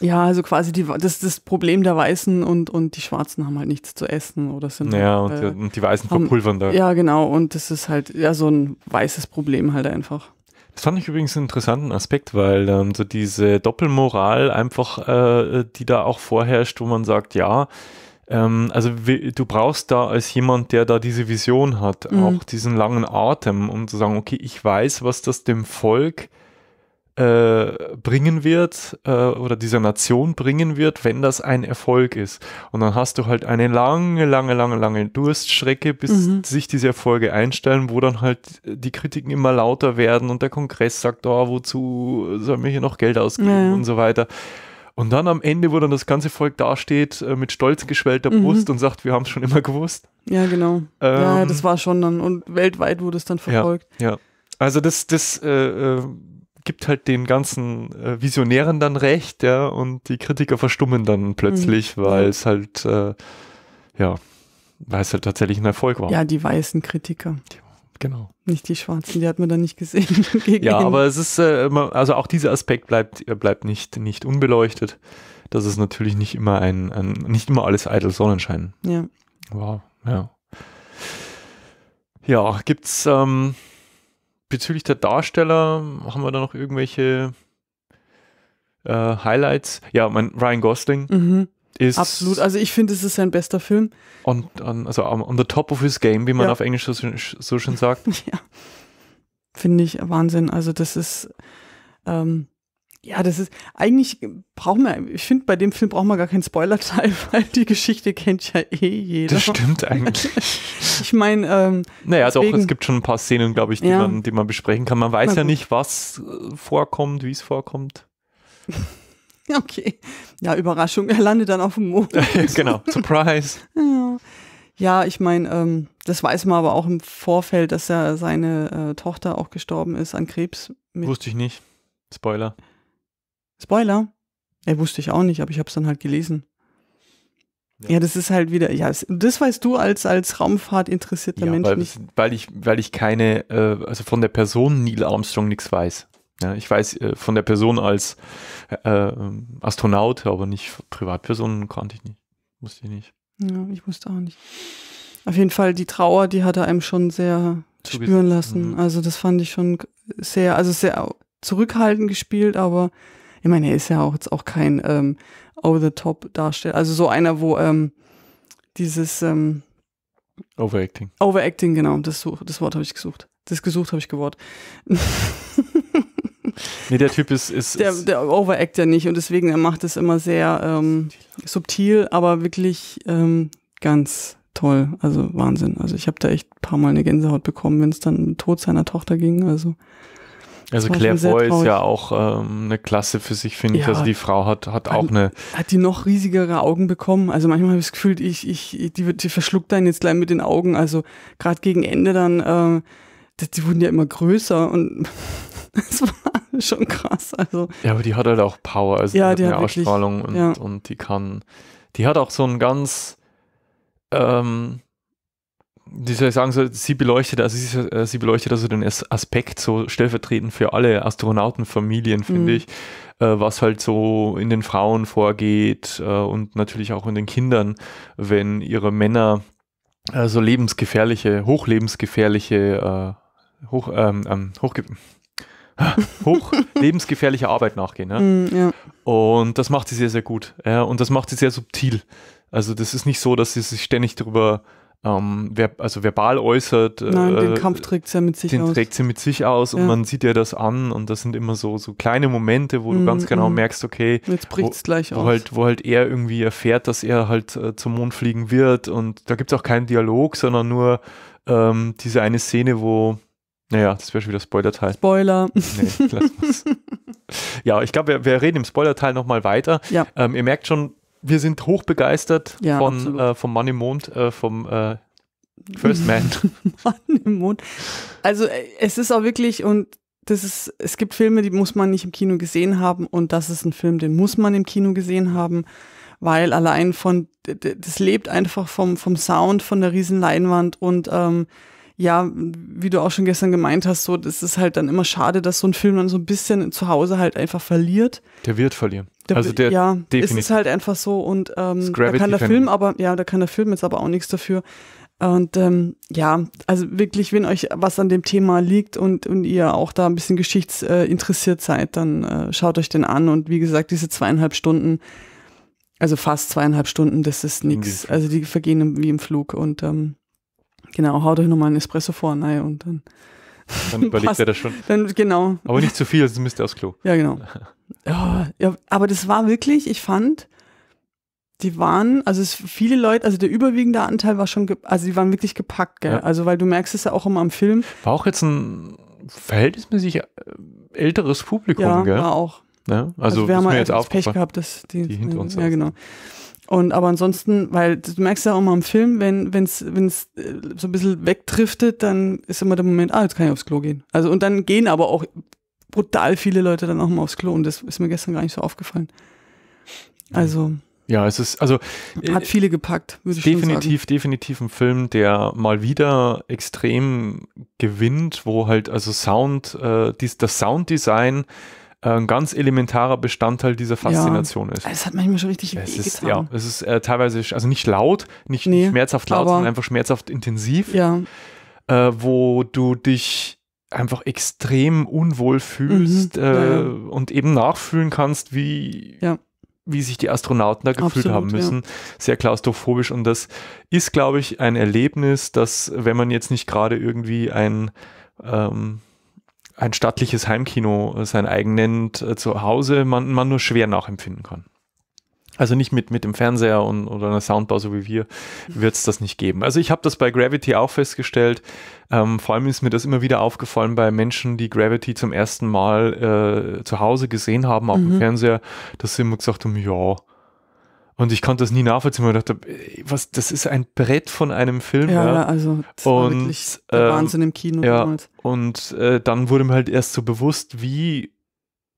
ja, also quasi die, das, das Problem der Weißen und, und die Schwarzen haben halt nichts zu essen oder sind. Ja, und, äh, die- und die Weißen haben- verpulvern da. ja, genau. Und das ist halt ja so ein weißes Problem halt einfach. Das fand ich übrigens einen interessanten Aspekt, weil ähm, so diese Doppelmoral einfach, äh, die da auch vorherrscht, wo man sagt, ja, ähm, also du brauchst da als jemand, der da diese Vision hat, mhm. auch diesen langen Atem, um zu sagen, okay, ich weiß, was das dem Volk äh, bringen wird äh, oder dieser Nation bringen wird, wenn das ein Erfolg ist. Und dann hast du halt eine lange, lange, lange, lange Durststrecke, bis mhm. sich diese Erfolge einstellen, wo dann halt die Kritiken immer lauter werden und der Kongress sagt, oh, wozu sollen wir hier noch Geld ausgeben ja. und so weiter. Und dann am Ende, wo dann das ganze Volk dasteht, äh, mit stolz geschwellter mhm. Brust und sagt, wir haben es schon immer gewusst. Ja, genau. Ähm, ja, das war schon dann. Und weltweit wurde es dann verfolgt. Ja, ja. Also das, das äh, äh, gibt halt den ganzen äh, Visionären dann recht, ja, und die Kritiker verstummen dann plötzlich, mhm. weil es halt, äh, ja, weil es halt tatsächlich ein Erfolg war. Ja, die weißen Kritiker. Genau. Nicht die Schwarzen, die hat man dann nicht gesehen. ja, aber es ist, äh, also auch dieser Aspekt bleibt, äh, bleibt nicht, nicht unbeleuchtet. Das ist natürlich nicht immer ein, ein nicht immer alles eitel Sonnenschein. Ja. Wow, ja. Ja, gibt's, ähm, bezüglich der Darsteller, haben wir da noch irgendwelche äh, Highlights? Ja, mein Ryan Gosling mhm. ist. Absolut, also ich finde, es ist sein bester Film. On, on, also on the top of his game, wie man ja. auf Englisch so, so schön sagt. ja. Finde ich Wahnsinn. Also, das ist. Ähm, ja, das ist eigentlich brauchen wir, ich finde, bei dem Film brauchen wir gar keinen Spoiler-Teil, weil die Geschichte kennt ja eh jeder. Das stimmt eigentlich. ich meine, ähm, naja, also auch es gibt schon ein paar Szenen, glaube ich, die, ja. man, die man besprechen kann. Man weiß ja nicht, was äh, vorkommt, wie es vorkommt. okay. Ja, Überraschung, er landet dann auf dem Mond. genau, Surprise. ja. ja, ich meine, ähm, das weiß man aber auch im Vorfeld, dass ja seine äh, Tochter auch gestorben ist an Krebs. Wusste ich nicht. Spoiler. Spoiler. Ey, wusste ich auch nicht, aber ich habe es dann halt gelesen. Ja. ja. das ist halt wieder, ja, das weißt du als, als Raumfahrt interessierter ja, Mensch weil, nicht. Weil ich, weil ich keine, äh, also von der Person Neil Armstrong nichts weiß. Ja, ich weiß äh, von der Person als äh, Astronaut, aber nicht Privatperson kannte ich nicht. Wusste ich nicht. Ja, ich wusste auch nicht. Auf jeden Fall die Trauer, die hat er einem schon sehr Zugesetzt. spüren lassen. Mhm. Also das fand ich schon sehr, also sehr zurückhaltend gespielt, aber ich meine, er ist ja auch jetzt auch kein ähm, Over-the-Top-Darsteller. Also so einer, wo ähm, dieses ähm, Overacting. Overacting, genau, das, das Wort habe ich gesucht. Das gesucht habe ich gewort. nee, der Typ ist. ist, der, der overact ja nicht und deswegen, er macht es immer sehr ähm, subtil, aber wirklich ähm, ganz toll. Also Wahnsinn. Also ich habe da echt ein paar Mal eine Gänsehaut bekommen, wenn es dann um den Tod seiner Tochter ging. Also also Claire Foy ist ja auch ähm, eine Klasse für sich, finde ja, ich. Also die Frau hat, hat auch eine. Hat die noch riesigere Augen bekommen? Also manchmal habe ich das Gefühl, ich, ich, die, die verschluckt dann jetzt gleich mit den Augen. Also gerade gegen Ende dann, äh, die, die wurden ja immer größer und das war schon krass. Also. Ja, aber die hat halt auch Power, also ja, die, hat eine wirklich, Ausstrahlung und, ja. und die kann, die hat auch so ein ganz, ähm, wie soll ich sagen, so, sie beleuchtet, also sie, äh, sie beleuchtet also den Aspekt so stellvertretend für alle Astronautenfamilien, finde mhm. ich, äh, was halt so in den Frauen vorgeht äh, und natürlich auch in den Kindern, wenn ihre Männer äh, so lebensgefährliche, hochlebensgefährliche, äh, hoch, ähm, ähm, hochge hoch lebensgefährliche Arbeit nachgehen. Ja? Mm, ja? Und das macht sie sehr, sehr gut. Ja? Und das macht sie sehr subtil. Also das ist nicht so, dass sie sich ständig darüber ähm, ver also verbal äußert. Nein, äh, den Kampf trägt sie ja mit sich den aus. Den trägt sie mit sich aus ja. und man sieht ja das an und das sind immer so, so kleine Momente, wo mm, du ganz genau mm. merkst, okay, jetzt bricht es gleich wo aus. Halt, wo halt er irgendwie erfährt, dass er halt äh, zum Mond fliegen wird und da gibt es auch keinen Dialog, sondern nur ähm, diese eine Szene, wo naja, das wäre schon wieder Spoiler-Teil. Spoiler. Nee, lass ja, ich glaube, wir, wir, reden im Spoiler-Teil nochmal weiter. Ja. Ähm, ihr merkt schon, wir sind hochbegeistert ja, von, äh, vom Mann im Mond, äh, vom äh, First Man. Mann im Mond. Also äh, es ist auch wirklich, und das ist, es gibt Filme, die muss man nicht im Kino gesehen haben und das ist ein Film, den muss man im Kino gesehen haben, weil allein von, das lebt einfach vom, vom Sound, von der riesen Leinwand und ähm, ja, wie du auch schon gestern gemeint hast, so, das ist halt dann immer schade, dass so ein Film dann so ein bisschen zu Hause halt einfach verliert. Der wird verlieren. Der, also der ja, definitiv. es ist halt einfach so und ähm, da kann der Film aber, ja, da kann der Film jetzt aber auch nichts dafür. Und ähm, ja, also wirklich, wenn euch was an dem Thema liegt und, und ihr auch da ein bisschen geschichtsinteressiert äh, seid, dann äh, schaut euch den an. Und wie gesagt, diese zweieinhalb Stunden, Also fast zweieinhalb Stunden, das ist nichts. Also die vergehen wie im Flug und ähm, genau, haut euch nochmal einen Espresso vor, nein, und dann, Dann überlegt Passt. er das schon. dann genau, Aber nicht zu viel, sonst müsst ihr aufs Klo. ja genau. Ja, ja, aber das war wirklich, ich fand, die waren, also es viele Leute, also der überwiegende Anteil war schon, also die waren wirklich gepackt, gell? Ja. Also weil du merkst es ja auch immer am Film. War auch jetzt ein verhältnismäßig äh, älteres Publikum, ja, gell? war auch. Ne? Also, Also, wir haben halt jetzt das Pech gehabt, dass die, die hinter uns Ja, saßen. genau. Und aber ansonsten, weil du merkst ja auch mal im Film, wenn wenn's wenn's äh, so ein bisschen wegdriftet, dann ist immer der Moment, ah, jetzt kann ich aufs Klo gehen. Also und dann gehen aber auch brutal viele Leute dann auch mal aufs Klo und das ist mir gestern gar nicht so aufgefallen. Also Ja, es ist, also äh, hat viele gepackt, würde ich schon sagen. definitiv, definitiv ein Film, der mal wieder extrem gewinnt, wo halt also Sound, äh, dies, das Sounddesign ein ganz elementarer Bestandteil dieser Faszination ist. Es hat manchmal schon richtig Es ist, getan. ja, es ist äh, teilweise, also nicht laut, nicht, Nee, nicht schmerzhaft laut, sondern einfach schmerzhaft intensiv, Ja, äh, wo du dich einfach extrem unwohl fühlst Mhm, äh, ja, ja. und eben nachfühlen kannst, wie, Ja. wie sich die Astronauten da gefühlt Absolut, haben ja. müssen. Sehr klaustrophobisch und das ist, glaube ich, ein Erlebnis, das, wenn man jetzt nicht gerade irgendwie ein ähm, ein stattliches Heimkino äh, sein eigen nennt, äh, zu Hause, man, man nur schwer nachempfinden kann. Also nicht mit, mit dem Fernseher und, oder einer Soundbar, so wie wir, wird es das nicht geben. Also ich habe das bei Gravity auch festgestellt. Ähm, vor allem ist mir das immer wieder aufgefallen bei Menschen, die Gravity zum ersten Mal äh, zu Hause gesehen haben auf dem Mhm. Fernseher, dass sie immer gesagt haben, ja. Und ich konnte das nie nachvollziehen, weil ich dachte, was, das ist ein Brett von einem Film. ja, ja. ja, also das war Und, wirklich der ähm, Wahnsinn im Kino ja. damals. Und äh, dann wurde mir halt erst so bewusst, wie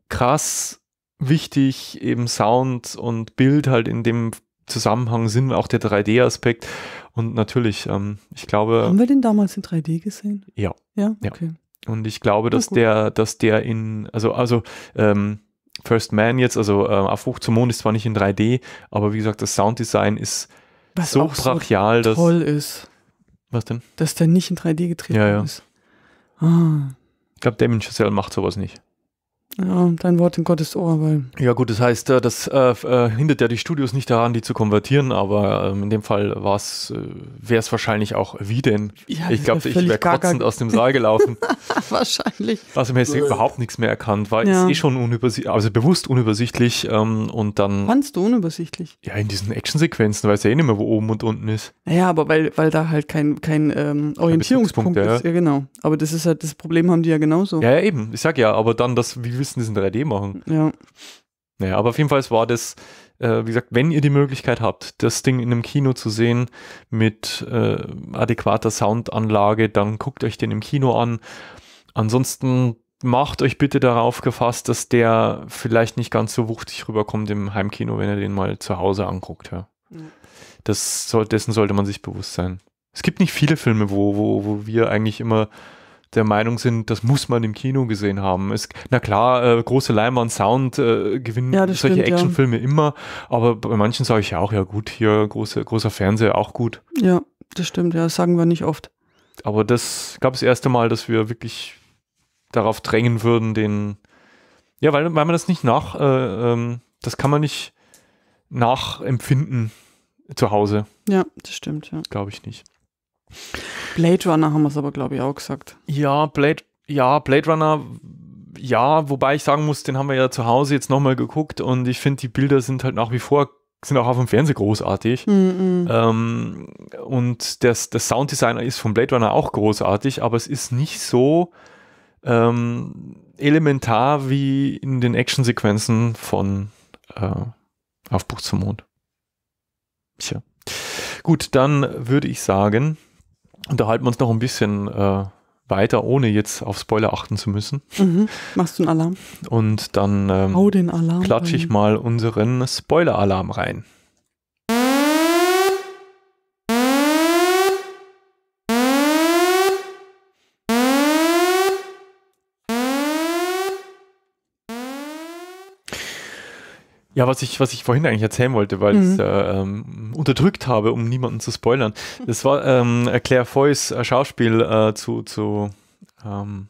krass wichtig eben Sound und Bild halt in dem Zusammenhang sind, auch der 3D-Aspekt. Und natürlich, ähm, ich glaube, Haben wir den damals in 3D gesehen? Ja. Ja, Ja. okay. und ich glaube, dass der, dass der in, also, also, ähm, First Man jetzt, also äh, auf Hoch zum Mond ist zwar nicht in 3D, aber wie gesagt, das Sounddesign ist Was so auch so brachial, dass. toll ist, Was denn? dass der nicht in 3D gedreht Ja, ja. ist. Ah, Ich glaube, Damien Chazelle macht sowas nicht. Ja, dein Wort in Gottes Ohr, weil Ja gut, das heißt, äh, das äh, äh, hindert ja die Studios nicht daran, die zu konvertieren, aber ähm, in dem Fall war's, äh, wäre es wahrscheinlich auch wie denn. ja, ich glaube, ich wäre kotzend aus dem Saal gelaufen. Wahrscheinlich. Außerdem hätte ich überhaupt nichts mehr erkannt, war Ja. ist eh schon unübersichtlich, also bewusst unübersichtlich ähm, und dann Fandst du unübersichtlich? ja in diesen Actionsequenzen weiß ja eh nicht mehr, wo oben und unten ist. Naja, aber weil, weil da halt kein, kein ähm, Orientierungspunkt ja. ist. Ja, genau. Aber das ist halt, das Problem haben die ja genauso. Ja, ja, eben, ich sag ja, aber dann das, wie willst du das in 3D machen? Ja. Naja, aber auf jeden Fall war das, äh, wie gesagt, wenn ihr die Möglichkeit habt, das Ding in einem Kino zu sehen mit äh, adäquater Soundanlage, dann guckt euch den im Kino an. Ansonsten macht euch bitte darauf gefasst, dass der vielleicht nicht ganz so wuchtig rüberkommt im Heimkino, wenn ihr den mal zu Hause anguckt. Ja. Ja. Das soll, dessen sollte man sich bewusst sein. Es gibt nicht viele Filme, wo, wo, wo wir eigentlich immer der Meinung sind, das muss man im Kino gesehen haben. Es, na klar, äh, große Leinwand, Sound äh, gewinnen Ja, solche stimmt, ja. Actionfilme immer, aber bei manchen sage ich ja auch, ja gut, hier große, großer Fernseher, auch gut. ja, das stimmt. Ja, das sagen wir nicht oft. Aber das gab es das erste Mal, dass wir wirklich darauf drängen würden, den, ja, weil, weil man das nicht nach, äh, ähm, das kann man nicht nachempfinden zu Hause, Ja, das stimmt, ja. glaube ich nicht. Blade Runner haben wir es aber, glaube ich, auch gesagt. Ja, Blade, ja, Blade Runner, ja, wobei ich sagen muss, den haben wir ja zu Hause jetzt nochmal geguckt und ich finde, die Bilder sind halt nach wie vor, sind auch auf dem Fernseher großartig. Mhm. Ähm, und das, das Sounddesign ist von Blade Runner auch großartig, aber es ist nicht so ähm, elementar wie in den Actionsequenzen von äh, Aufbruch zum Mond. Tja. Gut, dann würde ich sagen, unterhalten wir uns noch ein bisschen äh, weiter, ohne jetzt auf Spoiler achten zu müssen. Mhm. Machst du einen Alarm? Und dann ähm, klatsche ich mal unseren Spoiler-Alarm rein. Ja, was ich, was ich vorhin eigentlich erzählen wollte, weil ich Mhm. es äh, ähm, unterdrückt habe, um niemanden zu spoilern. Das war ähm, Claire Foys äh, Schauspiel äh, zu, zu ähm,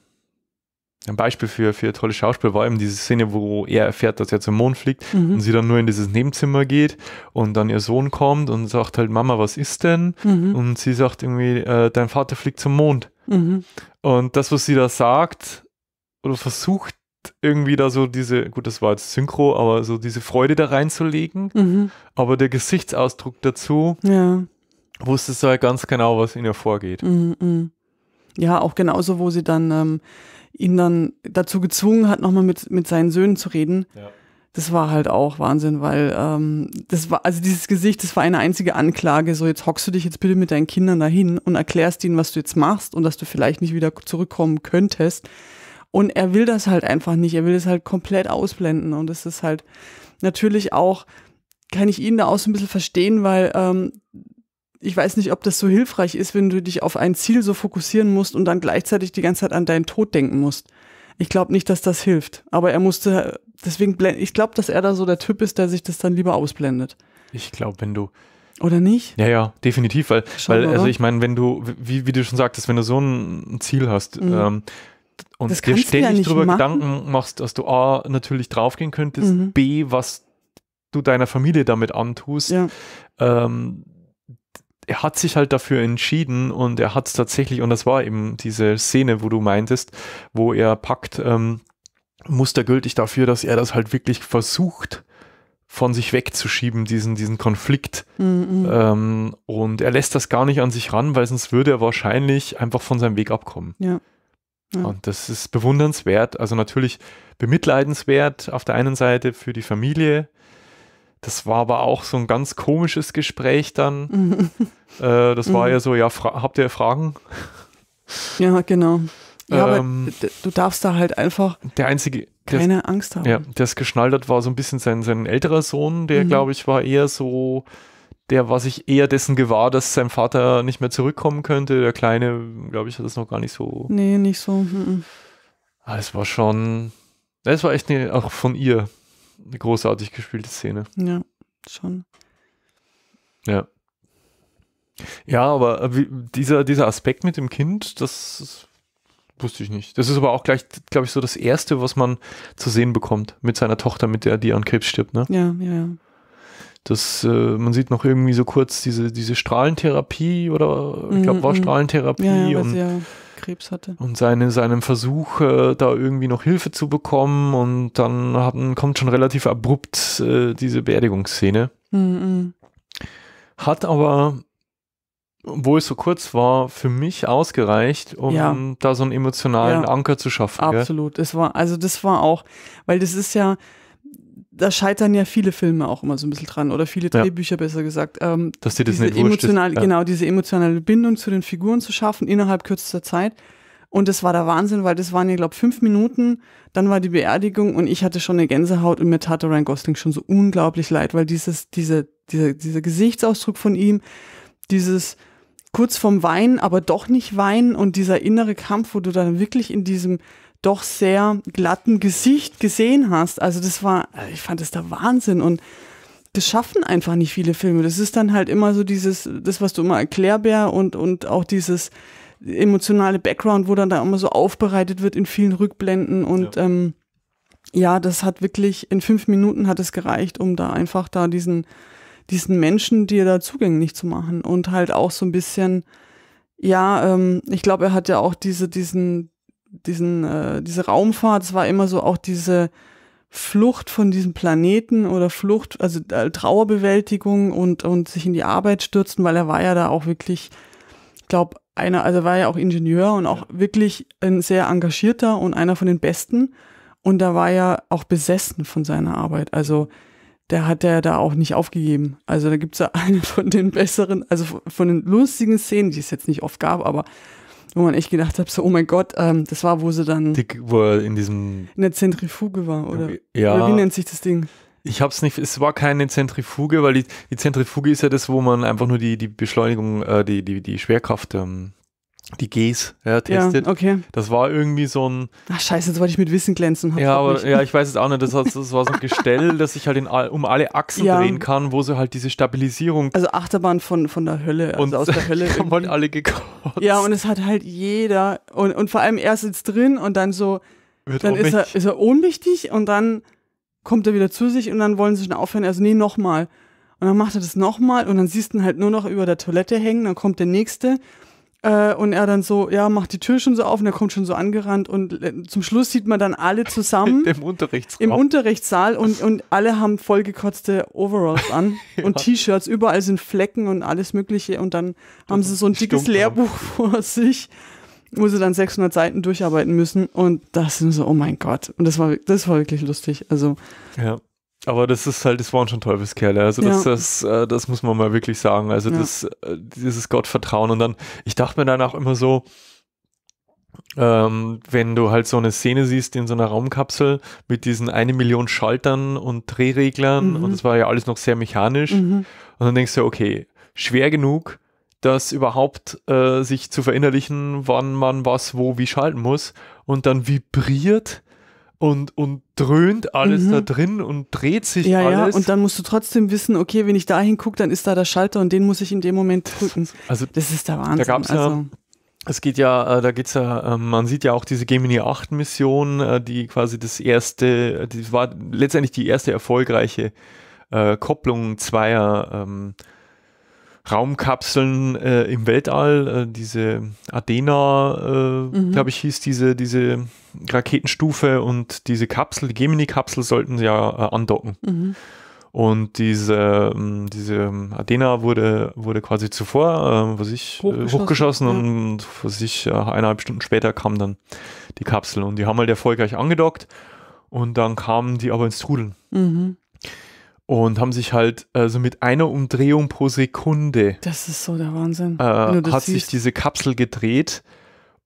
ein Beispiel für, für tolle Schauspiel war eben diese Szene, wo er erfährt, dass er zum Mond fliegt Mhm. und sie dann nur in dieses Nebenzimmer geht und dann ihr Sohn kommt und sagt halt, Mama, was ist denn? Mhm. Und sie sagt irgendwie, äh, dein Vater fliegt zum Mond. Mhm. Und das, was sie da sagt oder versucht, irgendwie da so diese, gut, das war jetzt Synchro, aber so diese Freude da reinzulegen. Mhm. Aber der Gesichtsausdruck dazu Ja. wusste es halt ganz genau, was in ihr vorgeht. Mhm. mhm. Ja, auch genauso, wo sie dann ähm, ihn dann dazu gezwungen hat, nochmal mit, mit seinen Söhnen zu reden. Ja. Das war halt auch Wahnsinn, weil ähm, das war, also dieses Gesicht, das war eine einzige Anklage. So, jetzt hockst du dich jetzt bitte mit deinen Kindern dahin und erklärst ihnen, was du jetzt machst und dass du vielleicht nicht wieder zurückkommen könntest. Und er will das halt einfach nicht. Er will es halt komplett ausblenden. Und das ist halt natürlich auch, kann ich ihn da auch so ein bisschen verstehen, weil ähm, ich weiß nicht, ob das so hilfreich ist, wenn du dich auf ein Ziel so fokussieren musst und dann gleichzeitig die ganze Zeit an deinen Tod denken musst. Ich glaube nicht, dass das hilft. Aber er musste, deswegen blend, ich glaube, dass er da so der Typ ist, der sich das dann lieber ausblendet. Ich glaube, wenn du, Oder nicht? ja, ja, definitiv, weil, weil also ich meine, wenn du, wie, wie du schon sagtest, wenn du so ein Ziel hast Mhm. ähm, und Das dir ja ständig darüber machen. Gedanken machst, dass du A, natürlich draufgehen könntest, Mhm. B, was du deiner Familie damit antust, Ja. ähm, er hat sich halt dafür entschieden und er hat es tatsächlich, und das war eben diese Szene, wo du meintest, wo er packt, ähm, mustergültig dafür, dass er das halt wirklich versucht, von sich wegzuschieben, diesen, diesen Konflikt. Mhm. Ähm, und er lässt das gar nicht an sich ran, weil sonst würde er wahrscheinlich einfach von seinem Weg abkommen. Ja. Und das ist bewundernswert, also natürlich bemitleidenswert auf der einen Seite für die Familie. Das war aber auch so ein ganz komisches Gespräch dann. Mhm. Äh, das war Mhm. ja so, ja, habt ihr Fragen? Ja, genau. Ja, Ähm, aber du darfst da halt einfach Der einzige, der, keine Angst haben. ja, der es geschnallt hat, war so ein bisschen sein, sein älterer Sohn, der, Mhm. glaube ich, war eher so, der war sich eher dessen gewahr, dass sein Vater nicht mehr zurückkommen könnte. Der Kleine, glaube ich, hat das noch gar nicht so. Nee, nicht so. Mhm. Ah, Es war schon, es war echt eine, auch von ihr eine großartig gespielte Szene. Ja, schon. Ja. Ja, aber äh, wie, dieser, dieser Aspekt mit dem Kind, das wusste ich nicht. Das ist aber auch gleich, glaube ich, so das Erste, was man zu sehen bekommt mit seiner Tochter, mit der die an Krebs stirbt. Ne? Ja, ja, ja. Das, äh, man sieht noch irgendwie so kurz diese, diese Strahlentherapie oder ich glaube, war Mhm, mhm. Strahlentherapie Ja, ja, weil und, ja Krebs hatte. und seine, seinem Versuch, äh, da irgendwie noch Hilfe zu bekommen und dann hat, kommt schon relativ abrupt äh, diese Beerdigungsszene. Mhm. Hat aber, obwohl es so kurz war, für mich ausgereicht, um Ja. da so einen emotionalen Ja. Anker zu schaffen. Gell? Absolut. Es war, also das war auch, weil das ist ja, da scheitern ja viele Filme auch immer so ein bisschen dran oder viele Ja. Drehbücher besser gesagt. Ähm, Dass dir das diese nicht wurscht ist. emotionale, Ja. genau, diese emotionale Bindung zu den Figuren zu schaffen innerhalb kürzester Zeit. Und das war der Wahnsinn, weil das waren ja, glaube fünf Minuten, dann war die Beerdigung und ich hatte schon eine Gänsehaut und mir tat Ryan Gosling schon so unglaublich leid, weil dieses, diese, dieser, dieser Gesichtsausdruck von ihm, dieses kurz vorm Weinen, aber doch nicht weinen und dieser innere Kampf, wo du dann wirklich in diesem doch sehr glatten Gesicht gesehen hast. Also das war, ich fand das der Wahnsinn und das schaffen einfach nicht viele Filme. Das ist dann halt immer so dieses, das, was du immer erklärbär und, und auch dieses emotionale Background, wo dann da immer so aufbereitet wird in vielen Rückblenden und ja. Ähm, ja, das hat wirklich, in fünf Minuten hat es gereicht, um da einfach da diesen, diesen Menschen dir da zugänglich zu machen und halt auch so ein bisschen, ja, ähm, ich glaube, er hat ja auch diese, diesen, diesen, äh, diese Raumfahrt, es war immer so auch diese Flucht von diesem Planeten oder Flucht, also äh, Trauerbewältigung und, und sich in die Arbeit stürzen, weil er war ja da auch wirklich, ich glaube, einer, also war ja auch Ingenieur und auch ja. wirklich ein sehr engagierter und einer von den Besten. Und da war er auch besessen von seiner Arbeit. Also der hat er da auch nicht aufgegeben. Also da gibt es ja eine von den besseren, also von den lustigen Szenen, die es jetzt nicht oft gab, aber wo man echt gedacht hat, so, oh mein Gott, ähm, das war, wo sie dann Die, wo er in diesem in der Zentrifuge war, oder? ja, oder wie nennt sich das Ding? Ich hab's nicht, es war keine Zentrifuge, weil die, die Zentrifuge ist ja das, wo man einfach nur die, die Beschleunigung, äh, die, die, die Schwerkraft, ähm, die Gs ja, testet. Ja, okay. Das war irgendwie so ein. Ach scheiße, jetzt wollte ich mit Wissen glänzen. Ja, aber ja, ich weiß es auch nicht. Das, das war so ein Gestell, das sich halt in, um alle Achsen ja. drehen kann, wo so halt diese Stabilisierung. Also Achterbahn von, von der Hölle, also und aus der Hölle. haben halt alle gekotzt. Ja, und es hat halt jeder, und, und vor allem er sitzt drin und dann so, Wird dann ist er, ist er ohnmächtig und dann kommt er wieder zu sich und dann wollen sie schon aufhören. Also nee, nochmal. Und dann macht er das nochmal und dann siehst du ihn halt nur noch über der Toilette hängen, dann kommt der nächste äh, und er dann so, ja, macht die Tür schon so auf und er kommt schon so angerannt und äh, zum Schluss sieht man dann alle zusammen Im Unterrichtsraum. im Unterrichtssaal und, und alle haben vollgekotzte Overalls an und T-Shirts, überall sind Flecken und alles mögliche und dann haben sie so ein dickes. Lehrbuch vor sich, wo sie dann 600 Seiten durcharbeiten müssen und das sind so, oh mein Gott. Und das war, das war wirklich lustig. Also, Ja. Aber das ist halt, das waren schon Teufelskerle. Also das, Ja. das, äh, das muss man mal wirklich sagen. Also Ja. das, äh, dieses Gottvertrauen. Und dann, ich dachte mir dann auch immer so, ähm, wenn du halt so eine Szene siehst in so einer Raumkapsel mit diesen eine Million Schaltern und Drehreglern Mhm. und das war ja alles noch sehr mechanisch. mhm. Und dann denkst du, okay, schwer genug, das überhaupt äh, sich zu verinnerlichen, wann man was wo wie schalten muss. Und dann vibriert und, und dröhnt alles Mhm. da drin und dreht sich ja, alles. ja, und dann musst du trotzdem wissen, okay, wenn ich da hingucke, dann ist da der Schalter und den muss ich in dem Moment drücken. also Das ist der Wahnsinn. gab's ja- also, es geht ja, äh, da geht's ja, ähm, man sieht ja auch diese Gemini 8 Mission, äh, die quasi das erste, die war letztendlich die erste erfolgreiche äh, Kopplung zweier ähm, Raumkapseln äh, im Weltall, äh, diese Adena, äh, Mhm. glaube ich, hieß diese, diese Raketenstufe und diese Kapsel, die Gemini-Kapsel sollten ja äh, andocken. mhm. Und diese, ähm, diese Adena wurde, wurde quasi zuvor, äh, was ich, Hochgeschossen, hochgeschossen, hochgeschossen ja. und was ich, äh, eineinhalb Stunden später kam dann die Kapsel und die haben halt erfolgreich angedockt und dann kamen die aber ins Trudeln Mhm. Und haben sich halt also mit einer Umdrehung pro Sekunde Das ist so der Wahnsinn. äh, hat sich siehst. diese Kapsel gedreht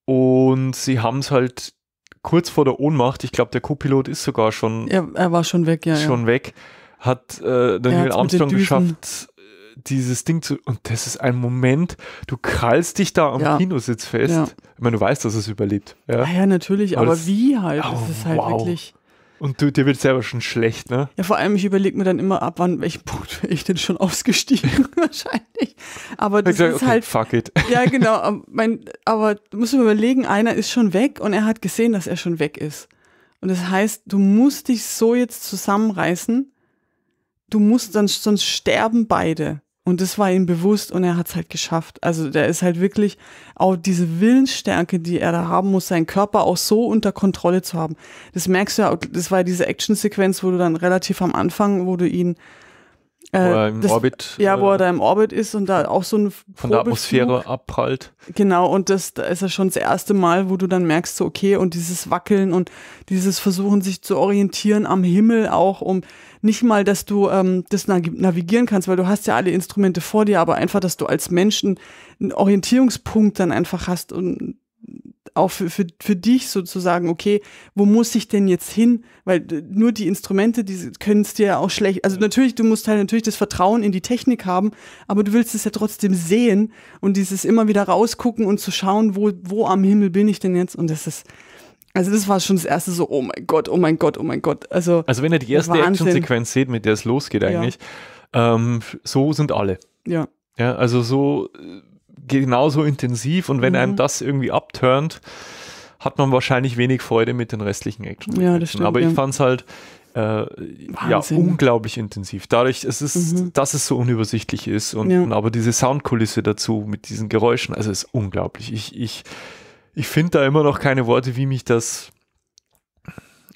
und sie haben es halt kurz vor der Ohnmacht, ich glaube der Co-Pilot ist sogar schon er, er war schon weg, ja. schon weg, hat äh, Daniel Armstrong geschafft, äh, dieses Ding zu. Und das ist ein Moment, du krallst dich da am Ja. Kinositz fest. Ja. Ich meine, du weißt, dass es überlebt. ja. Ja? Ja, natürlich, Aber aber, das- wie halt? Oh, das ist halt wow. wirklich. Und du, dir wird selber schon schlecht, ne? Ja, vor allem, ich überlege mir dann immer ab, wann welchen Punkt wäre ich denn schon ausgestiegen, wahrscheinlich. Aber das sag, ist okay, halt, fuck it. ja genau, aber mein, aber du musst überlegen, einer ist schon weg und er hat gesehen, dass er schon weg ist. Und das heißt, du musst dich so jetzt zusammenreißen, du musst dann, sonst sterben beide. Und das war ihm bewusst und er hat es halt geschafft. Also der ist halt wirklich auch diese Willensstärke, die er da haben muss, seinen Körper auch so unter Kontrolle zu haben. Das merkst du ja, auch, das war ja diese Actionsequenz, wo du dann relativ am Anfang, wo du ihn Wo er äh, im das, Orbit ja, wo äh, er da im Orbit ist und da auch so ein von der Atmosphäre abprallt. Genau, und das da ist ja schon das erste Mal, wo du dann merkst, so, okay, und dieses Wackeln und dieses Versuchen, sich zu orientieren am Himmel auch, um nicht mal, dass du ähm, das nav- navigieren kannst, weil du hast ja alle Instrumente vor dir, aber einfach, dass du als Mensch einen, Orientierungspunkt dann einfach hast und auch für, für, für dich sozusagen, okay, wo muss ich denn jetzt hin? Weil nur die Instrumente, die können es dir ja auch schlecht. Also natürlich, du musst halt natürlich das Vertrauen in die Technik haben, aber du willst es ja trotzdem sehen und dieses immer wieder rausgucken und zu schauen, wo, wo am Himmel bin ich denn jetzt? Und das ist, also das war schon das erste so, oh mein Gott, oh mein Gott, oh mein Gott. Also, Also wenn ihr die erste. Actionsequenz seht, mit der es losgeht eigentlich, ähm, so sind alle. ja. Ja, also so äh, genauso intensiv und wenn Mhm. einem das irgendwie abturnt, hat man wahrscheinlich wenig Freude mit den restlichen Action. Ja, das stimmt, Aber ich ja. fand es halt äh, ja unglaublich intensiv. Dadurch, es ist, Mhm. dass es so unübersichtlich ist und, Ja. und aber diese Soundkulisse dazu mit diesen Geräuschen, also es ist unglaublich. Ich, ich, ich finde da immer noch keine Worte, wie mich das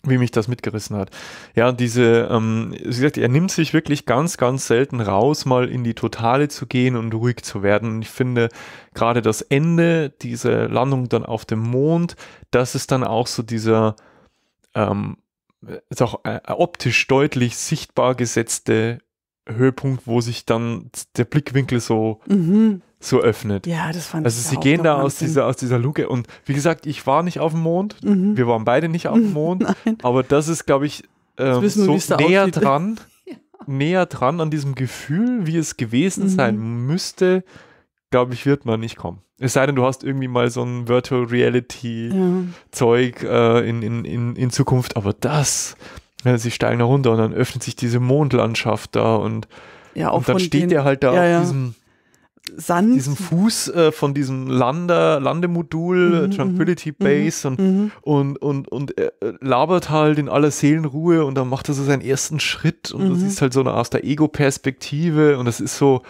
wie mich das mitgerissen hat. Ja, diese, ähm, wie gesagt, er nimmt sich wirklich ganz, ganz selten raus, mal in die Totale zu gehen und ruhig zu werden. Und ich finde gerade das Ende, diese Landung dann auf dem Mond, das ist dann auch so dieser, ähm, ist auch äh, optisch deutlich sichtbar gesetzte Höhepunkt, wo sich dann der Blickwinkel so, Mhm. So öffnet. Ja, das fand Also ich sie auch gehen da aus dieser, aus dieser Luke und wie gesagt, ich war nicht auf dem Mond, Mhm. wir waren beide nicht auf dem Mond, aber das ist, glaube ich, ähm, wir, so näher aussieht. dran, näher dran an diesem Gefühl, wie es gewesen Mhm. sein müsste, glaube ich, wird man nicht kommen. Es sei denn, du hast irgendwie mal so ein Virtual Reality Ja. Zeug äh, in, in, in, in Zukunft, aber das, ja, sie steigen da runter und dann öffnet sich diese Mondlandschaft da und, Ja, und dann steht den, der halt da ja, auf ja. diesem Sand. diesen Fuß äh, von diesem Lander, Landemodul, Mhm, Tranquility Base und, Mhm. und, und, und er äh, labert halt in aller Seelenruhe und dann macht er so seinen ersten Schritt und du Mhm. siehst halt so eine, aus der Ego-Perspektive und das ist so,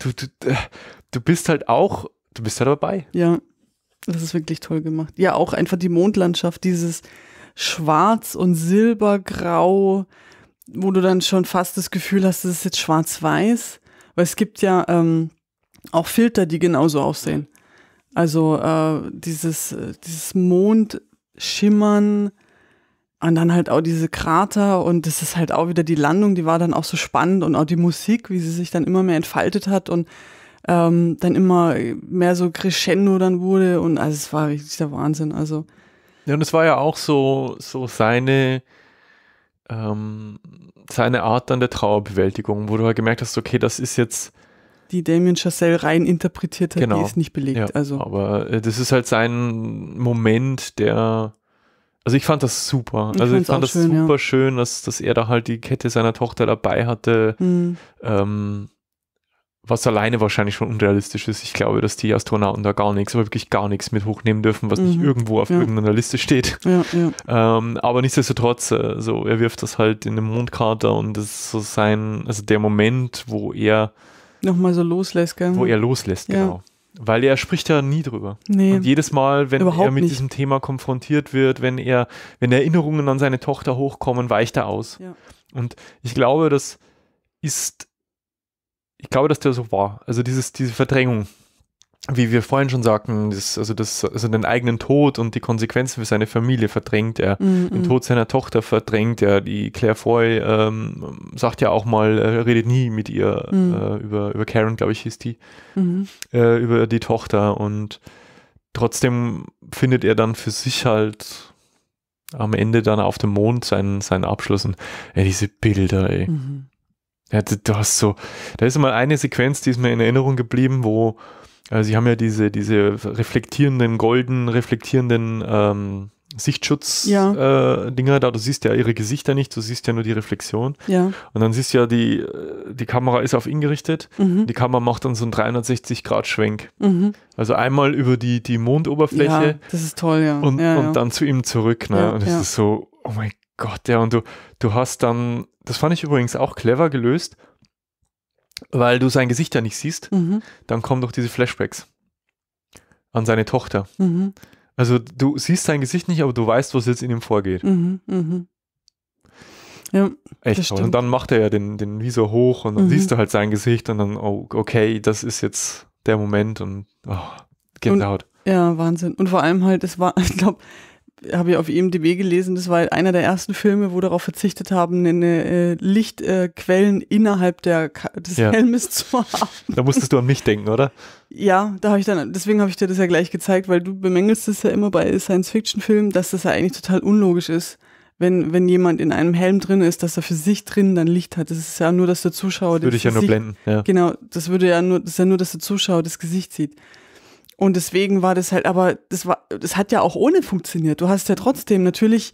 du, du, äh, du bist halt auch, du bist ja dabei. Ja, das ist wirklich toll gemacht. Ja, auch einfach die Mondlandschaft, dieses Schwarz und Silbergrau, wo du dann schon fast das Gefühl hast, das ist jetzt schwarz-weiß. Weil es gibt ja ähm, auch Filter, die genauso aussehen. Also äh, dieses, äh, dieses Mondschimmern und dann halt auch diese Krater und das ist halt auch wieder die Landung, die war dann auch so spannend und auch die Musik, wie sie sich dann immer mehr entfaltet hat und ähm, dann immer mehr so crescendo dann wurde und also es war richtig der Wahnsinn. Also Ja, und es war ja auch so, so seine, ähm, seine Art dann der Trauerbewältigung, wo du halt gemerkt hast, okay, das ist jetzt, die Damien Chazelle rein interpretiert hat, Genau. die ist nicht belegt. ja, also aber äh, das ist halt sein Moment, der, also ich fand das super. Ich also ich fand das schön, ja. super schön, dass, dass er da halt die Kette seiner Tochter dabei hatte, hm, ähm, was alleine wahrscheinlich schon unrealistisch ist. Ich glaube, dass die Astronauten da gar nichts, aber wirklich gar nichts mit hochnehmen dürfen, was nicht Mhm. irgendwo auf Ja. irgendeiner Liste steht. ja, ja. Ähm, aber nichtsdestotrotz, äh, so, er wirft das halt in den Mondkrater und das ist so sein, also der Moment, wo er, Nochmal so loslässt, gell? wo er loslässt, genau. Weil er spricht ja nie drüber. nee. Und jedes Mal, wenn er mit nicht. diesem Thema konfrontiert wird, wenn er, wenn Erinnerungen an seine Tochter hochkommen, weicht er aus. Und ich glaube, das ist, ich glaube, dass der so war. Also dieses, diese Verdrängung, wie wir vorhin schon sagten, das, also das, also den eigenen Tod und die Konsequenzen für seine Familie verdrängt er. Mhm, Den mhm. Tod seiner Tochter verdrängt er. Die Claire Foy ähm, sagt ja auch mal, er redet nie mit ihr Mhm. äh, über, über Karen, glaube ich, hieß die Mhm. äh, über die Tochter und trotzdem findet er dann für sich halt am Ende dann auf dem Mond seinen, seinen Abschluss und ey, diese Bilder, ey. Mhm. Ja, du, du hast so, da ist mal eine Sequenz, die ist mir in Erinnerung geblieben, wo äh, sie haben ja diese, diese reflektierenden, golden reflektierenden ähm, Sichtschutz-Dinger Ja. da. Du siehst ja ihre Gesichter nicht, du siehst ja nur die Reflexion. Ja. Und dann siehst du ja, die, äh, die Kamera ist auf ihn gerichtet. Mhm. Die Kamera macht dann so einen 360-Grad-Schwenk. Mhm. Also einmal über die, die Ja, Mondoberfläche das ist toll, ja. und, ja, und ja. dann zu ihm zurück. Ne? Ja, und das ja. ist so, oh mein Gott, ja, und du, du hast dann, das fand ich übrigens auch clever gelöst, weil du sein Gesicht ja nicht siehst, Mhm. dann kommen doch diese Flashbacks an seine Tochter. Mhm. Also du siehst sein Gesicht nicht, aber du weißt, was jetzt in ihm vorgeht. Mhm. Mhm. Ja, Echt toll. Und dann macht er ja den, den Visor hoch und dann Mhm. siehst du halt sein Gesicht und dann, oh, okay, das ist jetzt der Moment und oh, Gänsehaut. ja, Wahnsinn. Und vor allem halt, es war, ich glaube, habe ich auf IMDb gelesen, das war halt einer der ersten Filme, wo darauf verzichtet haben, eine äh, Lichtquellen innerhalb der, des Ja. Helmes zu haben. Da musstest du an mich denken, oder? Ja, da habe ich dann, deswegen habe ich dir das ja gleich gezeigt, weil du bemängelst es ja immer bei Science-Fiction-Filmen, dass das ja eigentlich total unlogisch ist, wenn, wenn jemand in einem Helm drin ist, dass er für sich drin dann Licht hat. Das ist ja nur, dass der Zuschauer Würde ich ja nur blenden. Ja. Genau, das würde ja nur, das ist ja nur, dass der Zuschauer das Gesicht sieht. Und deswegen war das halt, aber das war, das hat ja auch ohne funktioniert. Du hast ja trotzdem natürlich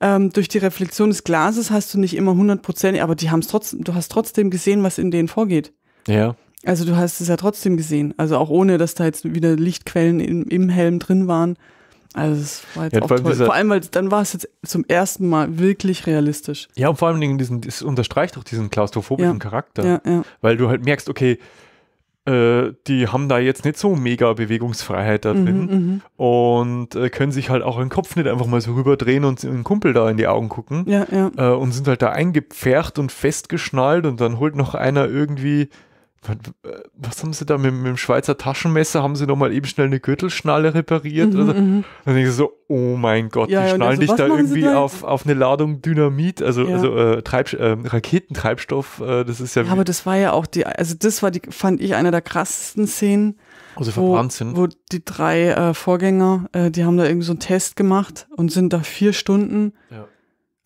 ähm, durch die Reflexion des Glases hast du nicht immer 100 Prozent, aber die haben es trotzdem, du hast trotzdem gesehen, was in denen vorgeht. ja. Also du hast es ja trotzdem gesehen. Also auch ohne, dass da jetzt wieder Lichtquellen im, im Helm drin waren. Also es war jetzt Ja, auch vor toll. Vor allem, weil dann war es jetzt zum ersten Mal wirklich realistisch. Ja, und vor allen Dingen, diesen, das unterstreicht auch diesen klaustrophobischen Ja. Charakter, Ja, ja. weil du halt merkst, okay, äh, die haben da jetzt nicht so mega Bewegungsfreiheit da drin Mhm, mhm. und äh, können sich halt auch im Kopf nicht einfach mal so rüberdrehen und einen Kumpel da in die Augen gucken Ja, ja. äh, und sind halt da eingepfercht und festgeschnallt und dann holt noch einer irgendwie was, äh, was haben sie da mit, mit dem Schweizer Taschenmesser? Haben sie noch mal eben schnell eine Gürtelschnalle repariert? Mhm, Also, dann denke ich so, oh mein Gott, Ja, die schnallen also, dich da irgendwie da? auf, auf eine Ladung Dynamit, also, Ja. also äh, Treib, äh, Raketentreibstoff, äh, das ist ja, Ja, aber das war ja auch die, also das war die, fand ich einer der krassesten Szenen, also wo, verbrannt sind. wo die drei äh, Vorgänger, äh, die haben da irgendwie so einen Test gemacht und sind da vier Stunden. Ja.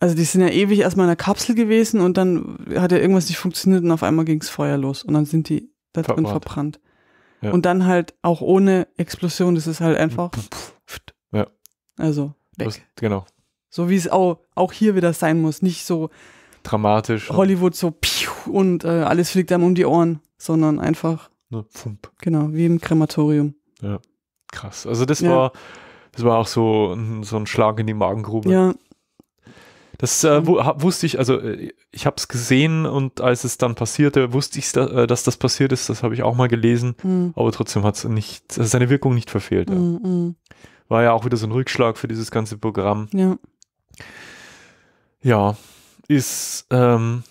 Also die sind ja ewig erstmal in der Kapsel gewesen und dann hat ja irgendwas nicht funktioniert und auf einmal ging's Feuer los und dann sind die da drin Verbrannt. verbrannt. Ja. Und dann halt auch ohne Explosion, das ist halt einfach. Ja. Also weg. Das, genau, So wie es auch, auch hier wieder sein muss. Nicht so dramatisch. Hollywood so und äh, alles fliegt einem um die Ohren, sondern einfach Ne? Fump. Genau, wie im Krematorium. Ja, krass. Also das Ja. war, das war auch so, ein- so ein Schlag in die Magengrube. Ja, Das äh, hab- wusste ich, also äh, ich habe es gesehen und als es dann passierte, wusste ich, äh, dass das passiert ist. Das habe ich auch mal gelesen, mm, aber trotzdem hat es nicht, also seine Wirkung nicht verfehlt. Ja. mm, mm, War ja auch wieder so ein Rückschlag für dieses ganze Programm. ja. Ja, ist ähm,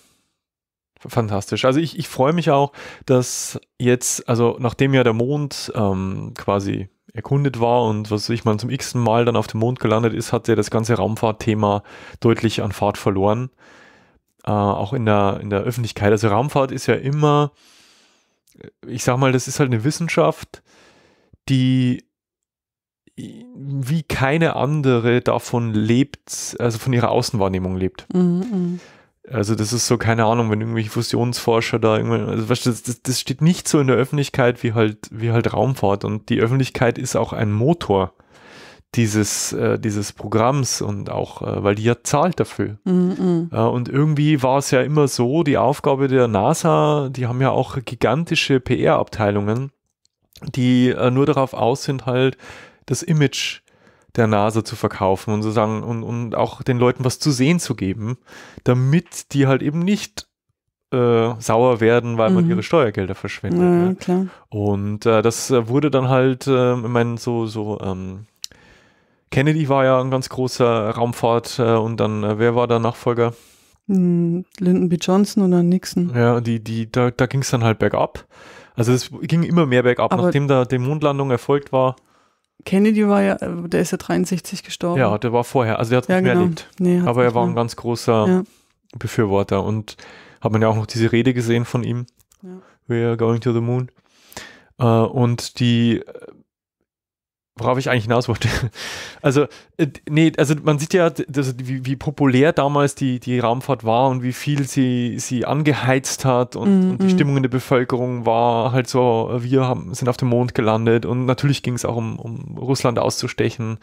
fantastisch. Also ich, ich freue mich auch, dass jetzt, also nachdem ja der Mond ähm, quasi erkundet war und was ich mal zum x Mal dann auf dem Mond gelandet ist, hat ja das ganze Raumfahrtthema deutlich an Fahrt verloren. Äh, auch in der, in der Öffentlichkeit. Also Raumfahrt ist ja immer, ich sag mal, das ist halt eine Wissenschaft, die wie keine andere davon lebt, also von ihrer Außenwahrnehmung lebt. Mm. Also das ist so, keine Ahnung, wenn irgendwelche Fusionsforscher da irgendwann, also weißt du, das, das, das steht nicht so in der Öffentlichkeit wie halt, wie halt Raumfahrt und die Öffentlichkeit ist auch ein Motor dieses, äh, dieses Programms und auch, äh, weil die ja zahlt dafür. Mm, mm. Ja, und irgendwie war es ja immer so, die Aufgabe der NASA, die haben ja auch gigantische PR-Abteilungen, die äh, nur darauf aus sind, halt das Image der NASA zu verkaufen und sozusagen und, und auch den Leuten was zu sehen zu geben, damit die halt eben nicht äh, sauer werden, weil man Mhm. ihre Steuergelder verschwendet. Ja, ne? ja, klar. Und äh, das äh, wurde dann halt, äh, ich meine, so, so, ähm, Kennedy war ja ein ganz großer Raumfahrt äh, und dann, äh, wer war der Nachfolger? Mm, Lyndon B. Johnson oder Nixon. Ja, die, die, da, da ging es dann halt bergab. Also es ging immer mehr bergab, Aber- nachdem da die Mondlandung erfolgt war. Kennedy war ja, äh, der ist ja 63 gestorben. Ja, der war vorher, also der hat ja nicht mehr genau. erlebt. Nee, Aber er war ein mehr. ganz großer Ja. Befürworter und hat man ja auch noch diese Rede gesehen von ihm. Ja. We are going to the moon. Äh, und die, worauf ich eigentlich hinaus wollte. Also, äh, nee, also man sieht ja, das, wie, wie populär damals die, die Raumfahrt war und wie viel sie, sie angeheizt hat und, Mhm, und die mhm. Stimmung in der Bevölkerung war halt so, äh, wir haben, sind auf dem Mond gelandet und natürlich ging es auch um, um Russland auszustechen.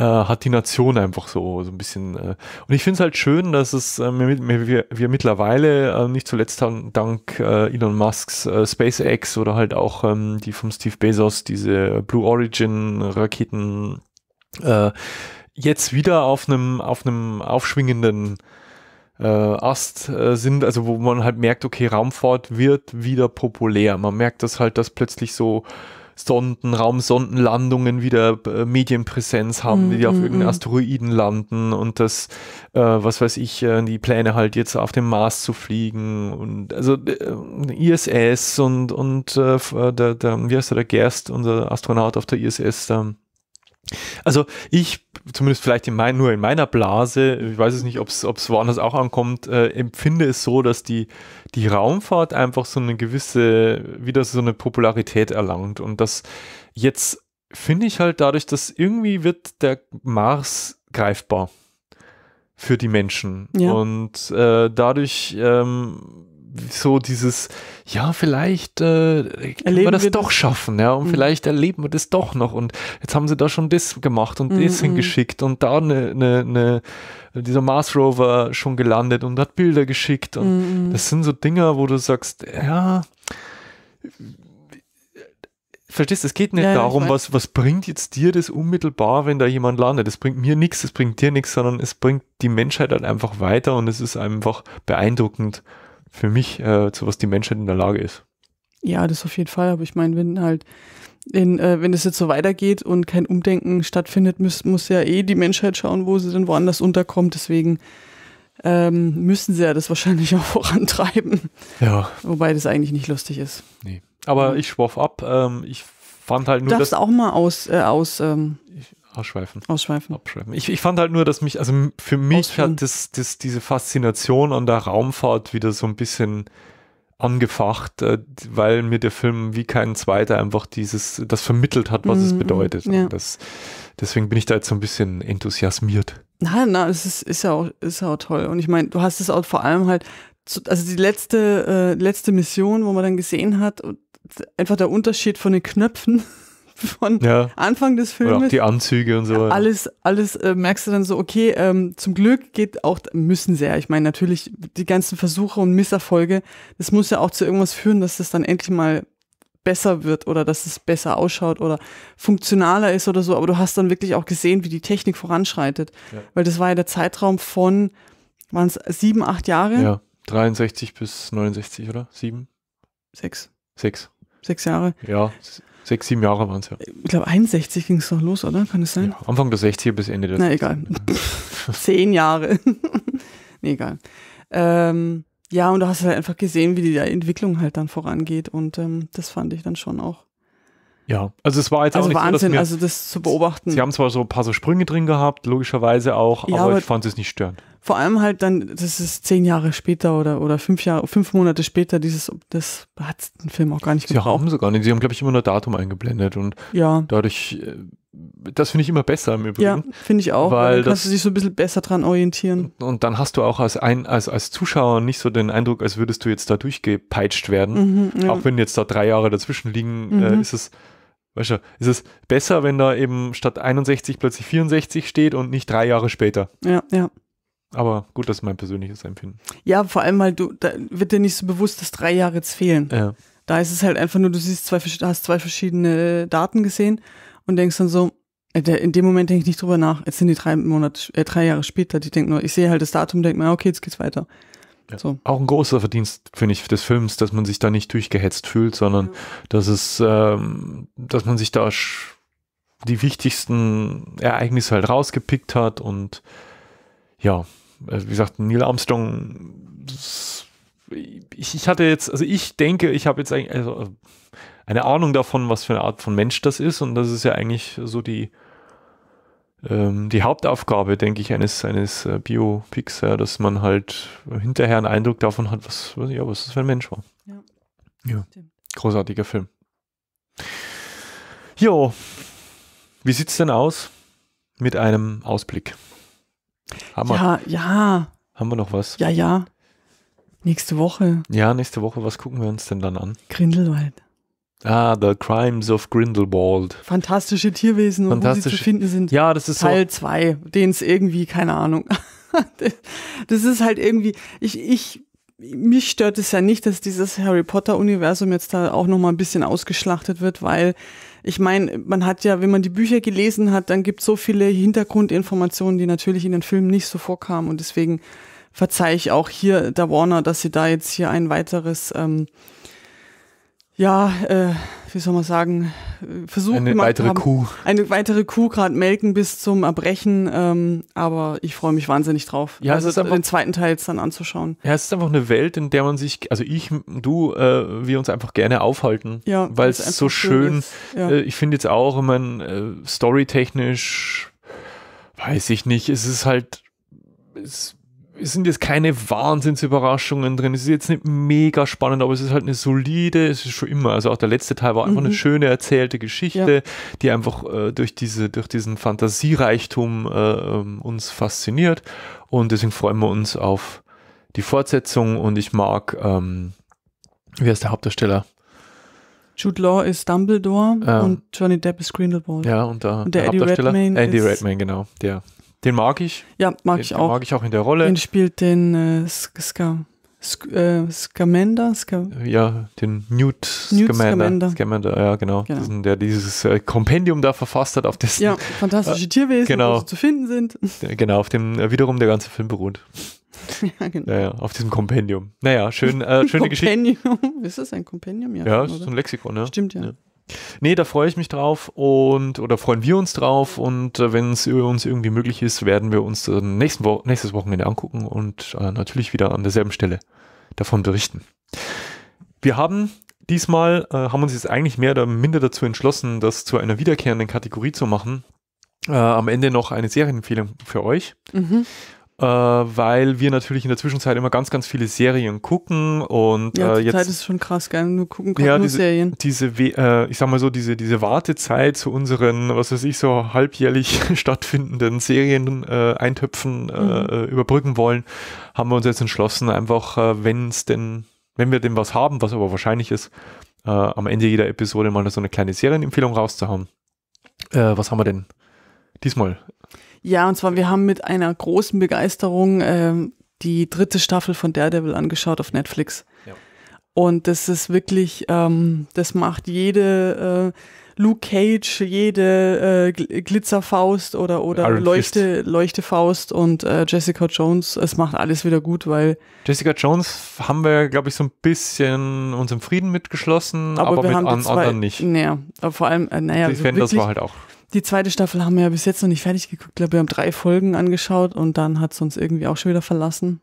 Äh, hat die Nation einfach so, so ein bisschen. Äh, und ich finde es halt schön, dass es äh, wir, wir, wir mittlerweile, äh, nicht zuletzt dank, äh, Elon Musks äh, SpaceX oder halt auch ähm, die vom Steve Bezos, diese Blue Origin Raketen, jetzt wieder auf einem auf aufschwingenden äh, Ast äh, sind, also wo man halt merkt, okay, Raumfahrt wird wieder populär. Man merkt das halt, dass plötzlich so Sonden, Raumsondenlandungen wieder äh, Medienpräsenz haben, Mm, die auf mm, irgendeinen mm. Asteroiden landen und das, äh, was weiß ich, äh, die Pläne halt jetzt auf dem Mars zu fliegen und also äh, ISS und, und äh, äh, der, der, wie heißt der, der Gerst, unser Astronaut auf der ISS, ähm, also ich, zumindest vielleicht in mein, nur in meiner Blase, ich weiß es nicht, ob es woanders auch ankommt, äh, empfinde es so, dass die, die Raumfahrt einfach so eine gewisse, wieder so eine Popularität erlangt. Und das jetzt finde ich halt dadurch, dass irgendwie wird der Mars greifbar für die Menschen. Ja. Und äh, dadurch ähm, so dieses, ja, vielleicht äh, können wir das wir doch das? schaffen, ja, und Mhm. vielleicht erleben wir das doch noch. Und jetzt haben sie da schon das gemacht und Mhm, das mhm. hingeschickt und da eine, eine, eine, dieser Mars Rover schon gelandet und hat Bilder geschickt und Mm, mm. das sind so Dinger, wo du sagst, ja, verstehst du, es geht nicht Ja, darum, was, was bringt jetzt dir das unmittelbar, wenn da jemand landet. Das bringt mir nichts, das bringt dir nichts, sondern es bringt die Menschheit halt einfach weiter und es ist einfach beeindruckend für mich, äh, zu was die Menschheit in der Lage ist. Ja, das auf jeden Fall. Aber ich meine, wenn halt, in, äh, wenn es jetzt so weitergeht und kein Umdenken stattfindet, muss, muss ja eh die Menschheit schauen, wo sie denn woanders unterkommt. Deswegen ähm, müssen sie ja das wahrscheinlich auch vorantreiben. Ja, Wobei das eigentlich nicht lustig ist. nee. Aber Mhm. ich schwoff ab. Ähm, ich fand halt Du nur darfst das auch mal aus, äh, aus ähm, Ausschweifen. ausschweifen. abschreiben. Ich, ich fand halt nur, dass mich, also für mich Ausführen. hat das, das, diese Faszination an der Raumfahrt wieder so ein bisschen angefacht, äh, weil mir der Film wie kein zweiter einfach dieses, das vermittelt hat, was es Mhm, bedeutet. ja. Das, deswegen bin ich da jetzt so ein bisschen enthusiasmiert. Na, na, es ist, ist ja auch, ist ja auch toll. Und ich meine, du hast es auch vor allem halt, also die letzte, äh, letzte Mission, wo man dann gesehen hat, einfach der Unterschied von den Knöpfen von Ja. Anfang des Oder auch die Anzüge und so. alles, alles äh, merkst du dann so, okay, ähm, zum Glück geht auch, müssen sie ja. Ich meine, natürlich, die ganzen Versuche und Misserfolge, das muss ja auch zu irgendwas führen, dass das dann endlich mal besser wird oder dass es besser ausschaut oder funktionaler ist oder so, aber du hast dann wirklich auch gesehen, wie die Technik voranschreitet. Ja. Weil das war ja der Zeitraum von, waren es sieben, acht Jahre? Ja, 63 bis 69, oder? Sieben? Sechs. Sechs. Sechs Jahre. Ja, sechs, sieben Jahre waren es ja. Ich glaube, 61 ging es doch los, oder? Kann es sein? ja. Anfang der 60er bis Ende der Na egal. Zehn Jahre. nee, egal. Ähm, ja, und du hast halt einfach gesehen, wie die Entwicklung halt dann vorangeht. Und ähm, das fand ich dann schon auch. Ja, also es war jetzt auch Also nicht so, Wahnsinn, mir, also das zu beobachten. Sie haben zwar so ein paar so Sprünge drin gehabt, logischerweise auch, Ja, aber, aber- ich fand es nicht störend. Vor allem halt dann, das ist zehn Jahre später oder, oder fünf Jahre, fünf Monate später, dieses, das hat den Film auch gar nicht Sie gebraucht. haben sogar nicht, sie haben, glaube ich, immer nur Datum eingeblendet und Ja, dadurch, äh, das finde ich immer besser im Übrigen. ja, finde ich auch, Weil weil dann kannst das- du dich so ein bisschen besser dran orientieren. Und dann hast du auch als, ein, als, als Zuschauer nicht so den Eindruck, als würdest du jetzt da durchgepeitscht werden. Mhm, ja. Auch wenn jetzt da drei Jahre dazwischen liegen, äh, Mhm. ist es, weißt du, ist es besser, wenn da eben statt 61 plötzlich 64 steht und nicht drei Jahre später. ja, ja. Aber gut, das ist mein persönliches Empfinden. Ja, vor allem halt, du, da wird dir nicht so bewusst, dass drei Jahre jetzt fehlen. Ja. Da ist es halt einfach nur, du siehst zwei, hast zwei verschiedene Daten gesehen und denkst dann so, äh, in dem Moment denke ich nicht drüber nach. Jetzt sind die drei Monate, äh, drei Jahre später. Die denken nur, ich sehe halt das Datum, denke mir, okay, jetzt geht's weiter. Ja. So. Auch ein großer Verdienst, finde ich, des Films, dass man sich da nicht durchgehetzt fühlt, sondern Ja. dass es, ähm, dass man sich da die wichtigsten Ereignisse halt rausgepickt hat und ja, wie gesagt, Neil Armstrong, ich, ich hatte jetzt, also ich denke, ich habe jetzt eigentlich also eine Ahnung davon, was für eine Art von Mensch das ist und das ist ja eigentlich so die ähm, die Hauptaufgabe, denke ich, eines, eines äh, Biopics, ja, dass man halt hinterher einen Eindruck davon hat, was, ja, was das für ein Mensch war. Ja. ja. Großartiger Film. Jo, wie sieht's denn aus mit einem Ausblick? Haben wir, Ja, ja, haben wir noch was? ja, ja. Nächste Woche, Ja, nächste Woche, was gucken wir uns denn dann an? Grindelwald. Ah, The Crimes of Grindelwald. Fantastische Tierwesen und wo sie Fantastische- zu finden sind. Ja, das ist so. Teil 2, den es irgendwie, keine Ahnung. das ist halt irgendwie, ich, ich, mich stört es ja nicht, dass dieses Harry Potter-Universum jetzt da auch nochmal ein bisschen ausgeschlachtet wird, weil ich meine, man hat ja, wenn man die Bücher gelesen hat, dann gibt es so viele Hintergrundinformationen, die natürlich in den Filmen nicht so vorkamen. Und deswegen verzeihe ich auch hier der Warner, dass sie da jetzt hier ein weiteres, ähm, ja, äh, wie soll man sagen, Versuch eine weitere haben Kuh. eine weitere Kuh gerade melken bis zum Erbrechen, ähm, aber ich freue mich wahnsinnig drauf. Ja, es also ist einfach- den zweiten Teil jetzt dann anzuschauen. Ja, es ist einfach eine Welt, in der man sich, also ich, du, äh, wir uns einfach gerne aufhalten. Ja, Weil es so schön, ist. Ja. Äh, ich finde jetzt auch, ich mein, äh, storytechnisch, weiß ich nicht, es ist halt, es, es sind jetzt keine Wahnsinnsüberraschungen drin. Es ist jetzt nicht mega spannend, aber es ist halt eine solide, es ist schon immer, also auch der letzte Teil war einfach Mhm. eine schöne erzählte Geschichte, die einfach äh, durch diese, durch diesen Fantasiereichtum äh, ähm, uns fasziniert. Und deswegen freuen wir uns auf die Fortsetzung und ich mag, ähm, wer ist der Hauptdarsteller? Jude Law ist Dumbledore Ja. und Johnny Depp ist Grindelwald. Ja, Ja, und, der, Und der Eddie Hauptdarsteller, Redmayne ist- Redmayne, genau. Der, den mag ich. mag den, ich den auch. mag ich auch in der Rolle. Den spielt den äh, Sk Ska Sk äh, Scamander. Ska ja, den Newt Newt Scamander. Scamander. Scamander, ja, genau. Genau. Diesen, der dieses äh, Kompendium da verfasst hat, auf dessen, ja, fantastische Tierwesen, genau. wo sie zu finden sind. genau, auf dem äh, wiederum der ganze Film beruht. ja, genau. Naja, auf diesem Kompendium. Naja, schön, äh, schöne Geschichte. Kompendium. Ist das ein Kompendium? Ja, Ja, ist so ein Lexikon, ne? Stimmt, ja. Ja. Nee, da freue ich mich drauf und oder freuen wir uns drauf und äh, wenn es uns irgendwie möglich ist, werden wir uns äh, nächsten Wo nächstes Wochenende angucken und äh, natürlich wieder an derselben Stelle davon berichten. Wir haben diesmal, äh, haben uns jetzt eigentlich mehr oder minder dazu entschlossen, das zu einer wiederkehrenden Kategorie zu machen. Äh, am Ende noch eine Serienempfehlung für euch Mhm. Äh, weil wir natürlich in der Zwischenzeit immer ganz, ganz viele Serien gucken und Ja, äh, die Zeit jetzt ist schon krass, geil. Nur gucken Ja, nur diese- Serien. diese, äh, ich sag mal so, diese, diese Wartezeit zu unseren, was weiß ich, so halbjährlich stattfindenden Serien äh, Eintöpfen äh, Mhm. äh, überbrücken wollen, haben wir uns jetzt entschlossen, einfach, äh, wenn es denn, wenn wir denn was haben, was aber wahrscheinlich ist, äh, am Ende jeder Episode mal so eine kleine Serienempfehlung rauszuhauen. Äh, was haben wir denn diesmal? Ja, und zwar, wir haben mit einer großen Begeisterung ähm, die dritte Staffel von Daredevil angeschaut auf Netflix. Ja. Und das ist wirklich, ähm, das macht jede äh, Luke Cage, jede äh, Gl- Glitzerfaust oder, oder Iron Leuchte, Leuchtefaust und äh, Jessica Jones, es macht alles wieder gut, weil Jessica Jones haben wir, glaube ich, so ein bisschen uns im Frieden mitgeschlossen, aber, aber, mit anderen nicht. Naja, aber vor allem, äh, naja, Die wirklich, war halt auch. Die zweite Staffel haben wir ja bis jetzt noch nicht fertig geguckt. Ich glaube, wir haben drei Folgen angeschaut und dann hat es uns irgendwie auch schon wieder verlassen.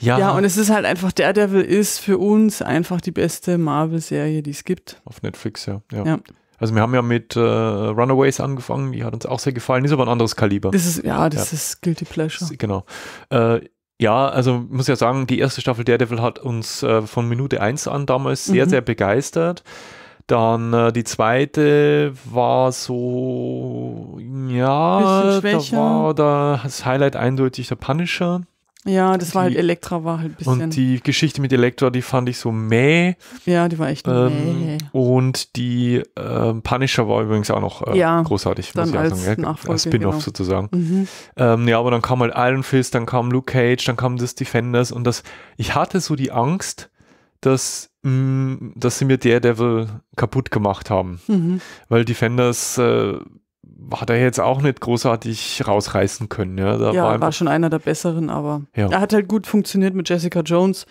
Ja, Ja, und es ist halt einfach, Daredevil ist für uns einfach die beste Marvel-Serie, die es gibt. auf Netflix, ja. ja. Ja. Also wir haben ja mit äh, Runaways angefangen, die hat uns auch sehr gefallen, ist aber ein anderes Kaliber. Das ist, ja, das ist Guilty Pleasure. Genau. Äh, ja, also muss ja sagen, die erste Staffel Daredevil hat uns äh, von Minute 1 an damals sehr, Mhm. sehr begeistert. Dann äh, die zweite war so, ja, Bisschen da schwächer. war da das Highlight eindeutig der Punisher. Ja, das war halt, Die- Elektra war halt ein bisschen, Und die Geschichte mit Elektra, die fand ich so mäh. ja, die war echt, Ähm, nee. Und die ähm, Punisher war übrigens auch noch äh, Ja, großartig, dann muss ich als sagen. Nachfolge, Als Spin-off genau. sozusagen. Mhm. Ähm, ja, aber dann kam halt Iron Fist, dann kam Luke Cage, dann kam das Defenders und das, ich hatte so die Angst, dass, mh, dass sie mir Daredevil kaputt gemacht haben. Mhm. Weil Defenders äh, hat er jetzt auch nicht großartig rausreißen können. Ja, da war Ja, war, einfach, schon einer der besseren, aber Ja. er hat halt gut funktioniert mit Jessica Jones.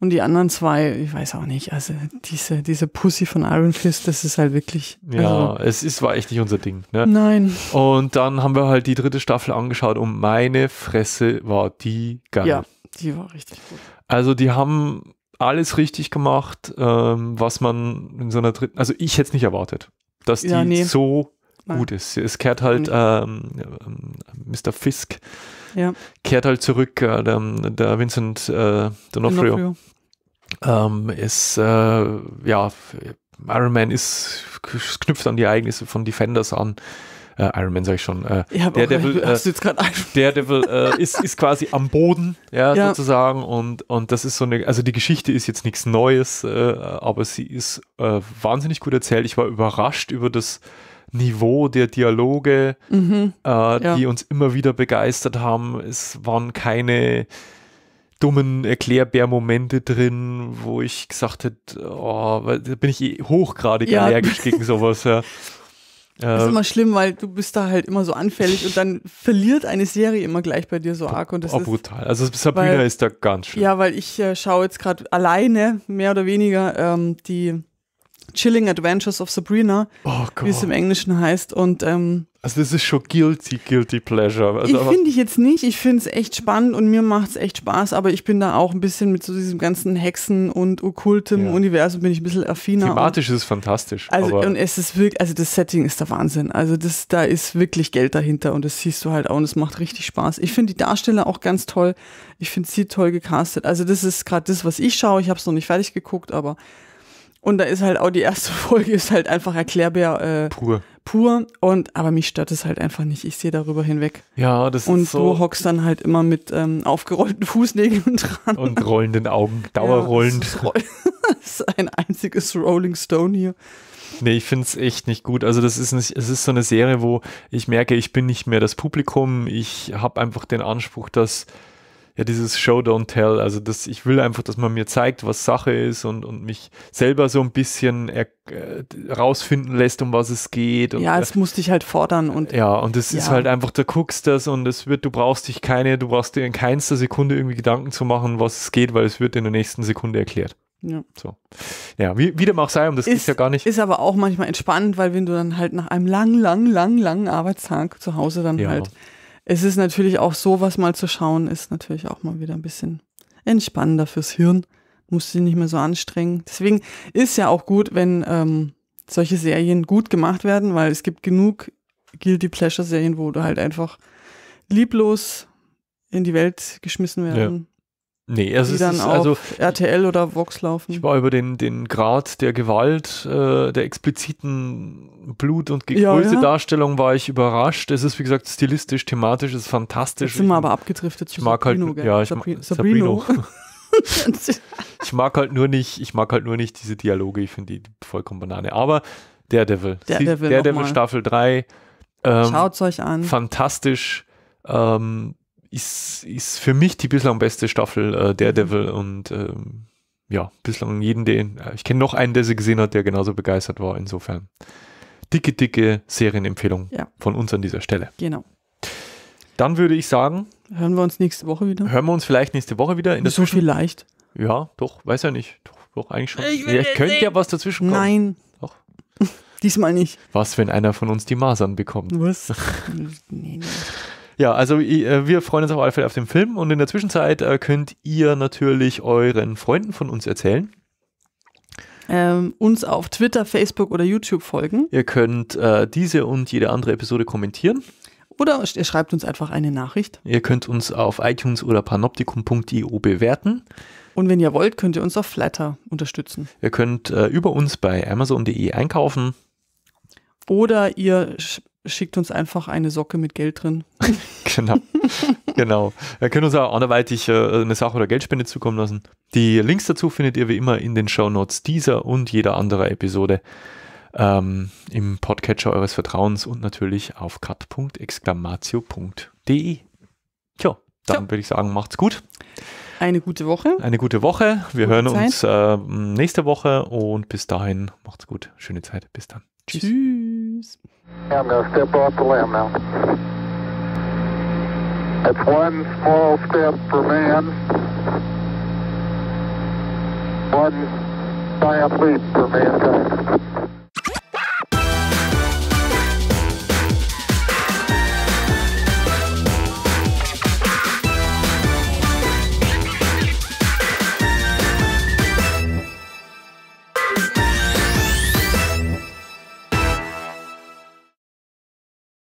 Und die anderen zwei, ich weiß auch nicht, also diese, diese Pussy von Iron Fist, das ist halt wirklich. ja, Also, es ist, war echt nicht unser Ding. Ne? nein. Und dann haben wir halt die dritte Staffel angeschaut und meine Fresse war die geil. Ja, die war richtig gut. Also die haben alles richtig gemacht, ähm, was man in so einer dritten, also ich hätte es nicht erwartet, dass die Ja, nee. so Nein. gut ist. Es kehrt halt ähm, ähm, Mr. Fisk Ja, kehrt halt zurück, äh, der, der Vincent äh, D'Onofrio D'Onofrio. ähm, ist, äh, ja, Iron Man ist knüpft an die Ereignisse von Defenders an. Äh, Iron Man sage ich schon. Äh, habe auch, Daredevil, äh. Daredevil äh, ist, ist quasi am Boden, ja, Ja. sozusagen. Und, und das ist so eine, also die Geschichte ist jetzt nichts Neues, äh, aber sie ist äh, wahnsinnig gut erzählt. Ich war überrascht über das Niveau der Dialoge, Mhm. äh, die uns immer wieder begeistert haben. Es waren keine dummen Erklärbär-Momente drin, wo ich gesagt hätte, oh, da bin ich eh hochgradig Ja. allergisch gegen sowas. Ja. Das ist Äh, immer schlimm, weil du bist da halt immer so anfällig und dann verliert eine Serie immer gleich bei dir so arg und das oh, ist brutal. Also Sabrina weil- ist da ganz schön. Ja, weil ich äh, schaue jetzt gerade alleine, mehr oder weniger, ähm, die Chilling Adventures of Sabrina, Oh wie es im. Englischen heißt. Und ähm, Also das ist schon guilty, guilty pleasure. Also, ich finde ich jetzt nicht, ich finde es echt spannend und mir macht es echt Spaß, aber ich bin da auch ein bisschen mit so diesem ganzen Hexen- und okkultem Ja. Universum bin ich ein bisschen affiner. thematisch ist es fantastisch. Also und es ist wirklich, also das Setting ist der Wahnsinn. Also das, da ist wirklich Geld dahinter und das siehst du halt auch und es macht richtig Spaß. Ich finde die Darsteller auch ganz toll. Ich finde sie toll gecastet. Also das ist gerade das, was ich schaue. Ich habe es noch nicht fertig geguckt, aber und da ist halt auch die erste Folge ist halt einfach erklärbar äh, pur. pur und aber mich stört es halt einfach nicht. Ich sehe darüber hinweg Ja, das und ist so. du hockst dann halt immer mit ähm, aufgerollten Fußnägeln dran. und rollenden Augen, dauerrollend. Ja, das, ist, das ist ein einziges Rolling Stone hier. Nee, ich finde es echt nicht gut. Also das ist, nicht, es ist so eine Serie, wo ich merke, ich bin nicht mehr das Publikum. Ich habe einfach den Anspruch, dass ja dieses Show Don't Tell, also dass ich will einfach, dass man mir zeigt, was Sache ist und, und mich selber so ein bisschen er, äh, rausfinden lässt, um was es geht. Und, Ja, äh, es musste ich halt fordern und ja, und es ist Ja. halt einfach, da guckst das und es wird, du brauchst dich keine, du brauchst dir in keinster Sekunde irgendwie Gedanken zu machen, was es geht, weil es wird in der nächsten Sekunde erklärt. ja. So. Ja, wie, wie dem auch sei, um das Ist- ist ja gar nicht. Ist aber auch manchmal entspannend, weil wenn du dann halt nach einem lang, lang, lang, langen Arbeitstag zu Hause dann Ja. halt. Es ist natürlich auch so, was mal zu schauen, ist natürlich auch mal wieder ein bisschen entspannender fürs Hirn. Musst dich nicht mehr so anstrengen. Deswegen ist ja auch gut, wenn ähm, solche Serien gut gemacht werden, weil es gibt genug Guilty Pleasure Serien, wo du halt einfach lieblos in die Welt geschmissen werden, Nee, also die es dann ist, auf also RTL oder Vox laufen. Ich war über den, den Grad der Gewalt, äh, der expliziten Blut- und Ja, Größe-Darstellung war ich überrascht. Es ist, wie gesagt, stilistisch, thematisch, es ist fantastisch. Jetzt sind wir aber abgedriftet zu ich mag halt, Sabrino, gell? ja, ich Sabri- Sabrino. Sabrino. ich mag halt nur nicht, ich mag halt nur nicht diese Dialoge, ich finde die vollkommen Banane. Aber Daredevil, Daredevil Daredevil. Staffel 3, ähm, Schaut's euch an. fantastisch, ähm, ist, ist für mich die bislang beste Staffel äh, Daredevil und ähm, ja, bislang jeden, den, äh, ich kenne noch einen, der sie gesehen hat, der genauso begeistert war. Insofern dicke, dicke Serienempfehlung Ja. von uns an dieser Stelle. Genau. Dann würde ich sagen, Hören wir uns nächste Woche wieder. hören wir uns vielleicht nächste Woche wieder. In der so Zwischen vielleicht. ja, doch, weiß ja nicht. Doch, doch eigentlich schon. Ich will ja, könnte sehen. ja was dazwischen kommen. Nein. Doch. Diesmal nicht. Was, wenn einer von uns die Masern bekommt? Was? nee, nee. Ja, also äh, wir freuen uns auf alle Fälle auf den Film und in der Zwischenzeit äh, könnt ihr natürlich euren Freunden von uns erzählen. Ähm, uns auf Twitter, Facebook oder YouTube folgen. Ihr könnt äh, diese und jede andere Episode kommentieren. Oder ihr schreibt uns einfach eine Nachricht. Ihr könnt uns auf iTunes oder panoptikum.io bewerten. Und wenn ihr wollt, könnt ihr uns auf Flatter unterstützen. Ihr könnt äh, über uns bei amazon.de einkaufen. Oder ihr schickt uns einfach eine Socke mit Geld drin. Genau. genau. Ihr könnt uns auch anderweitig äh, eine Sache oder Geldspende zukommen lassen. Die Links dazu findet ihr wie immer in den Shownotes dieser und jeder anderer Episode ähm, im Podcatcher eures Vertrauens und natürlich auf cut.exclamatio.de. Tja, dann Tja. würde ich sagen, macht's gut. Eine gute Woche. Eine gute Woche. Wir Gute hören Zeit. uns äh, nächste Woche und bis dahin macht's gut. Schöne Zeit. Bis dann. Tschüss. Tschüss. I'm going to step off the limb now. That's one small step for man, one giant leap for mankind.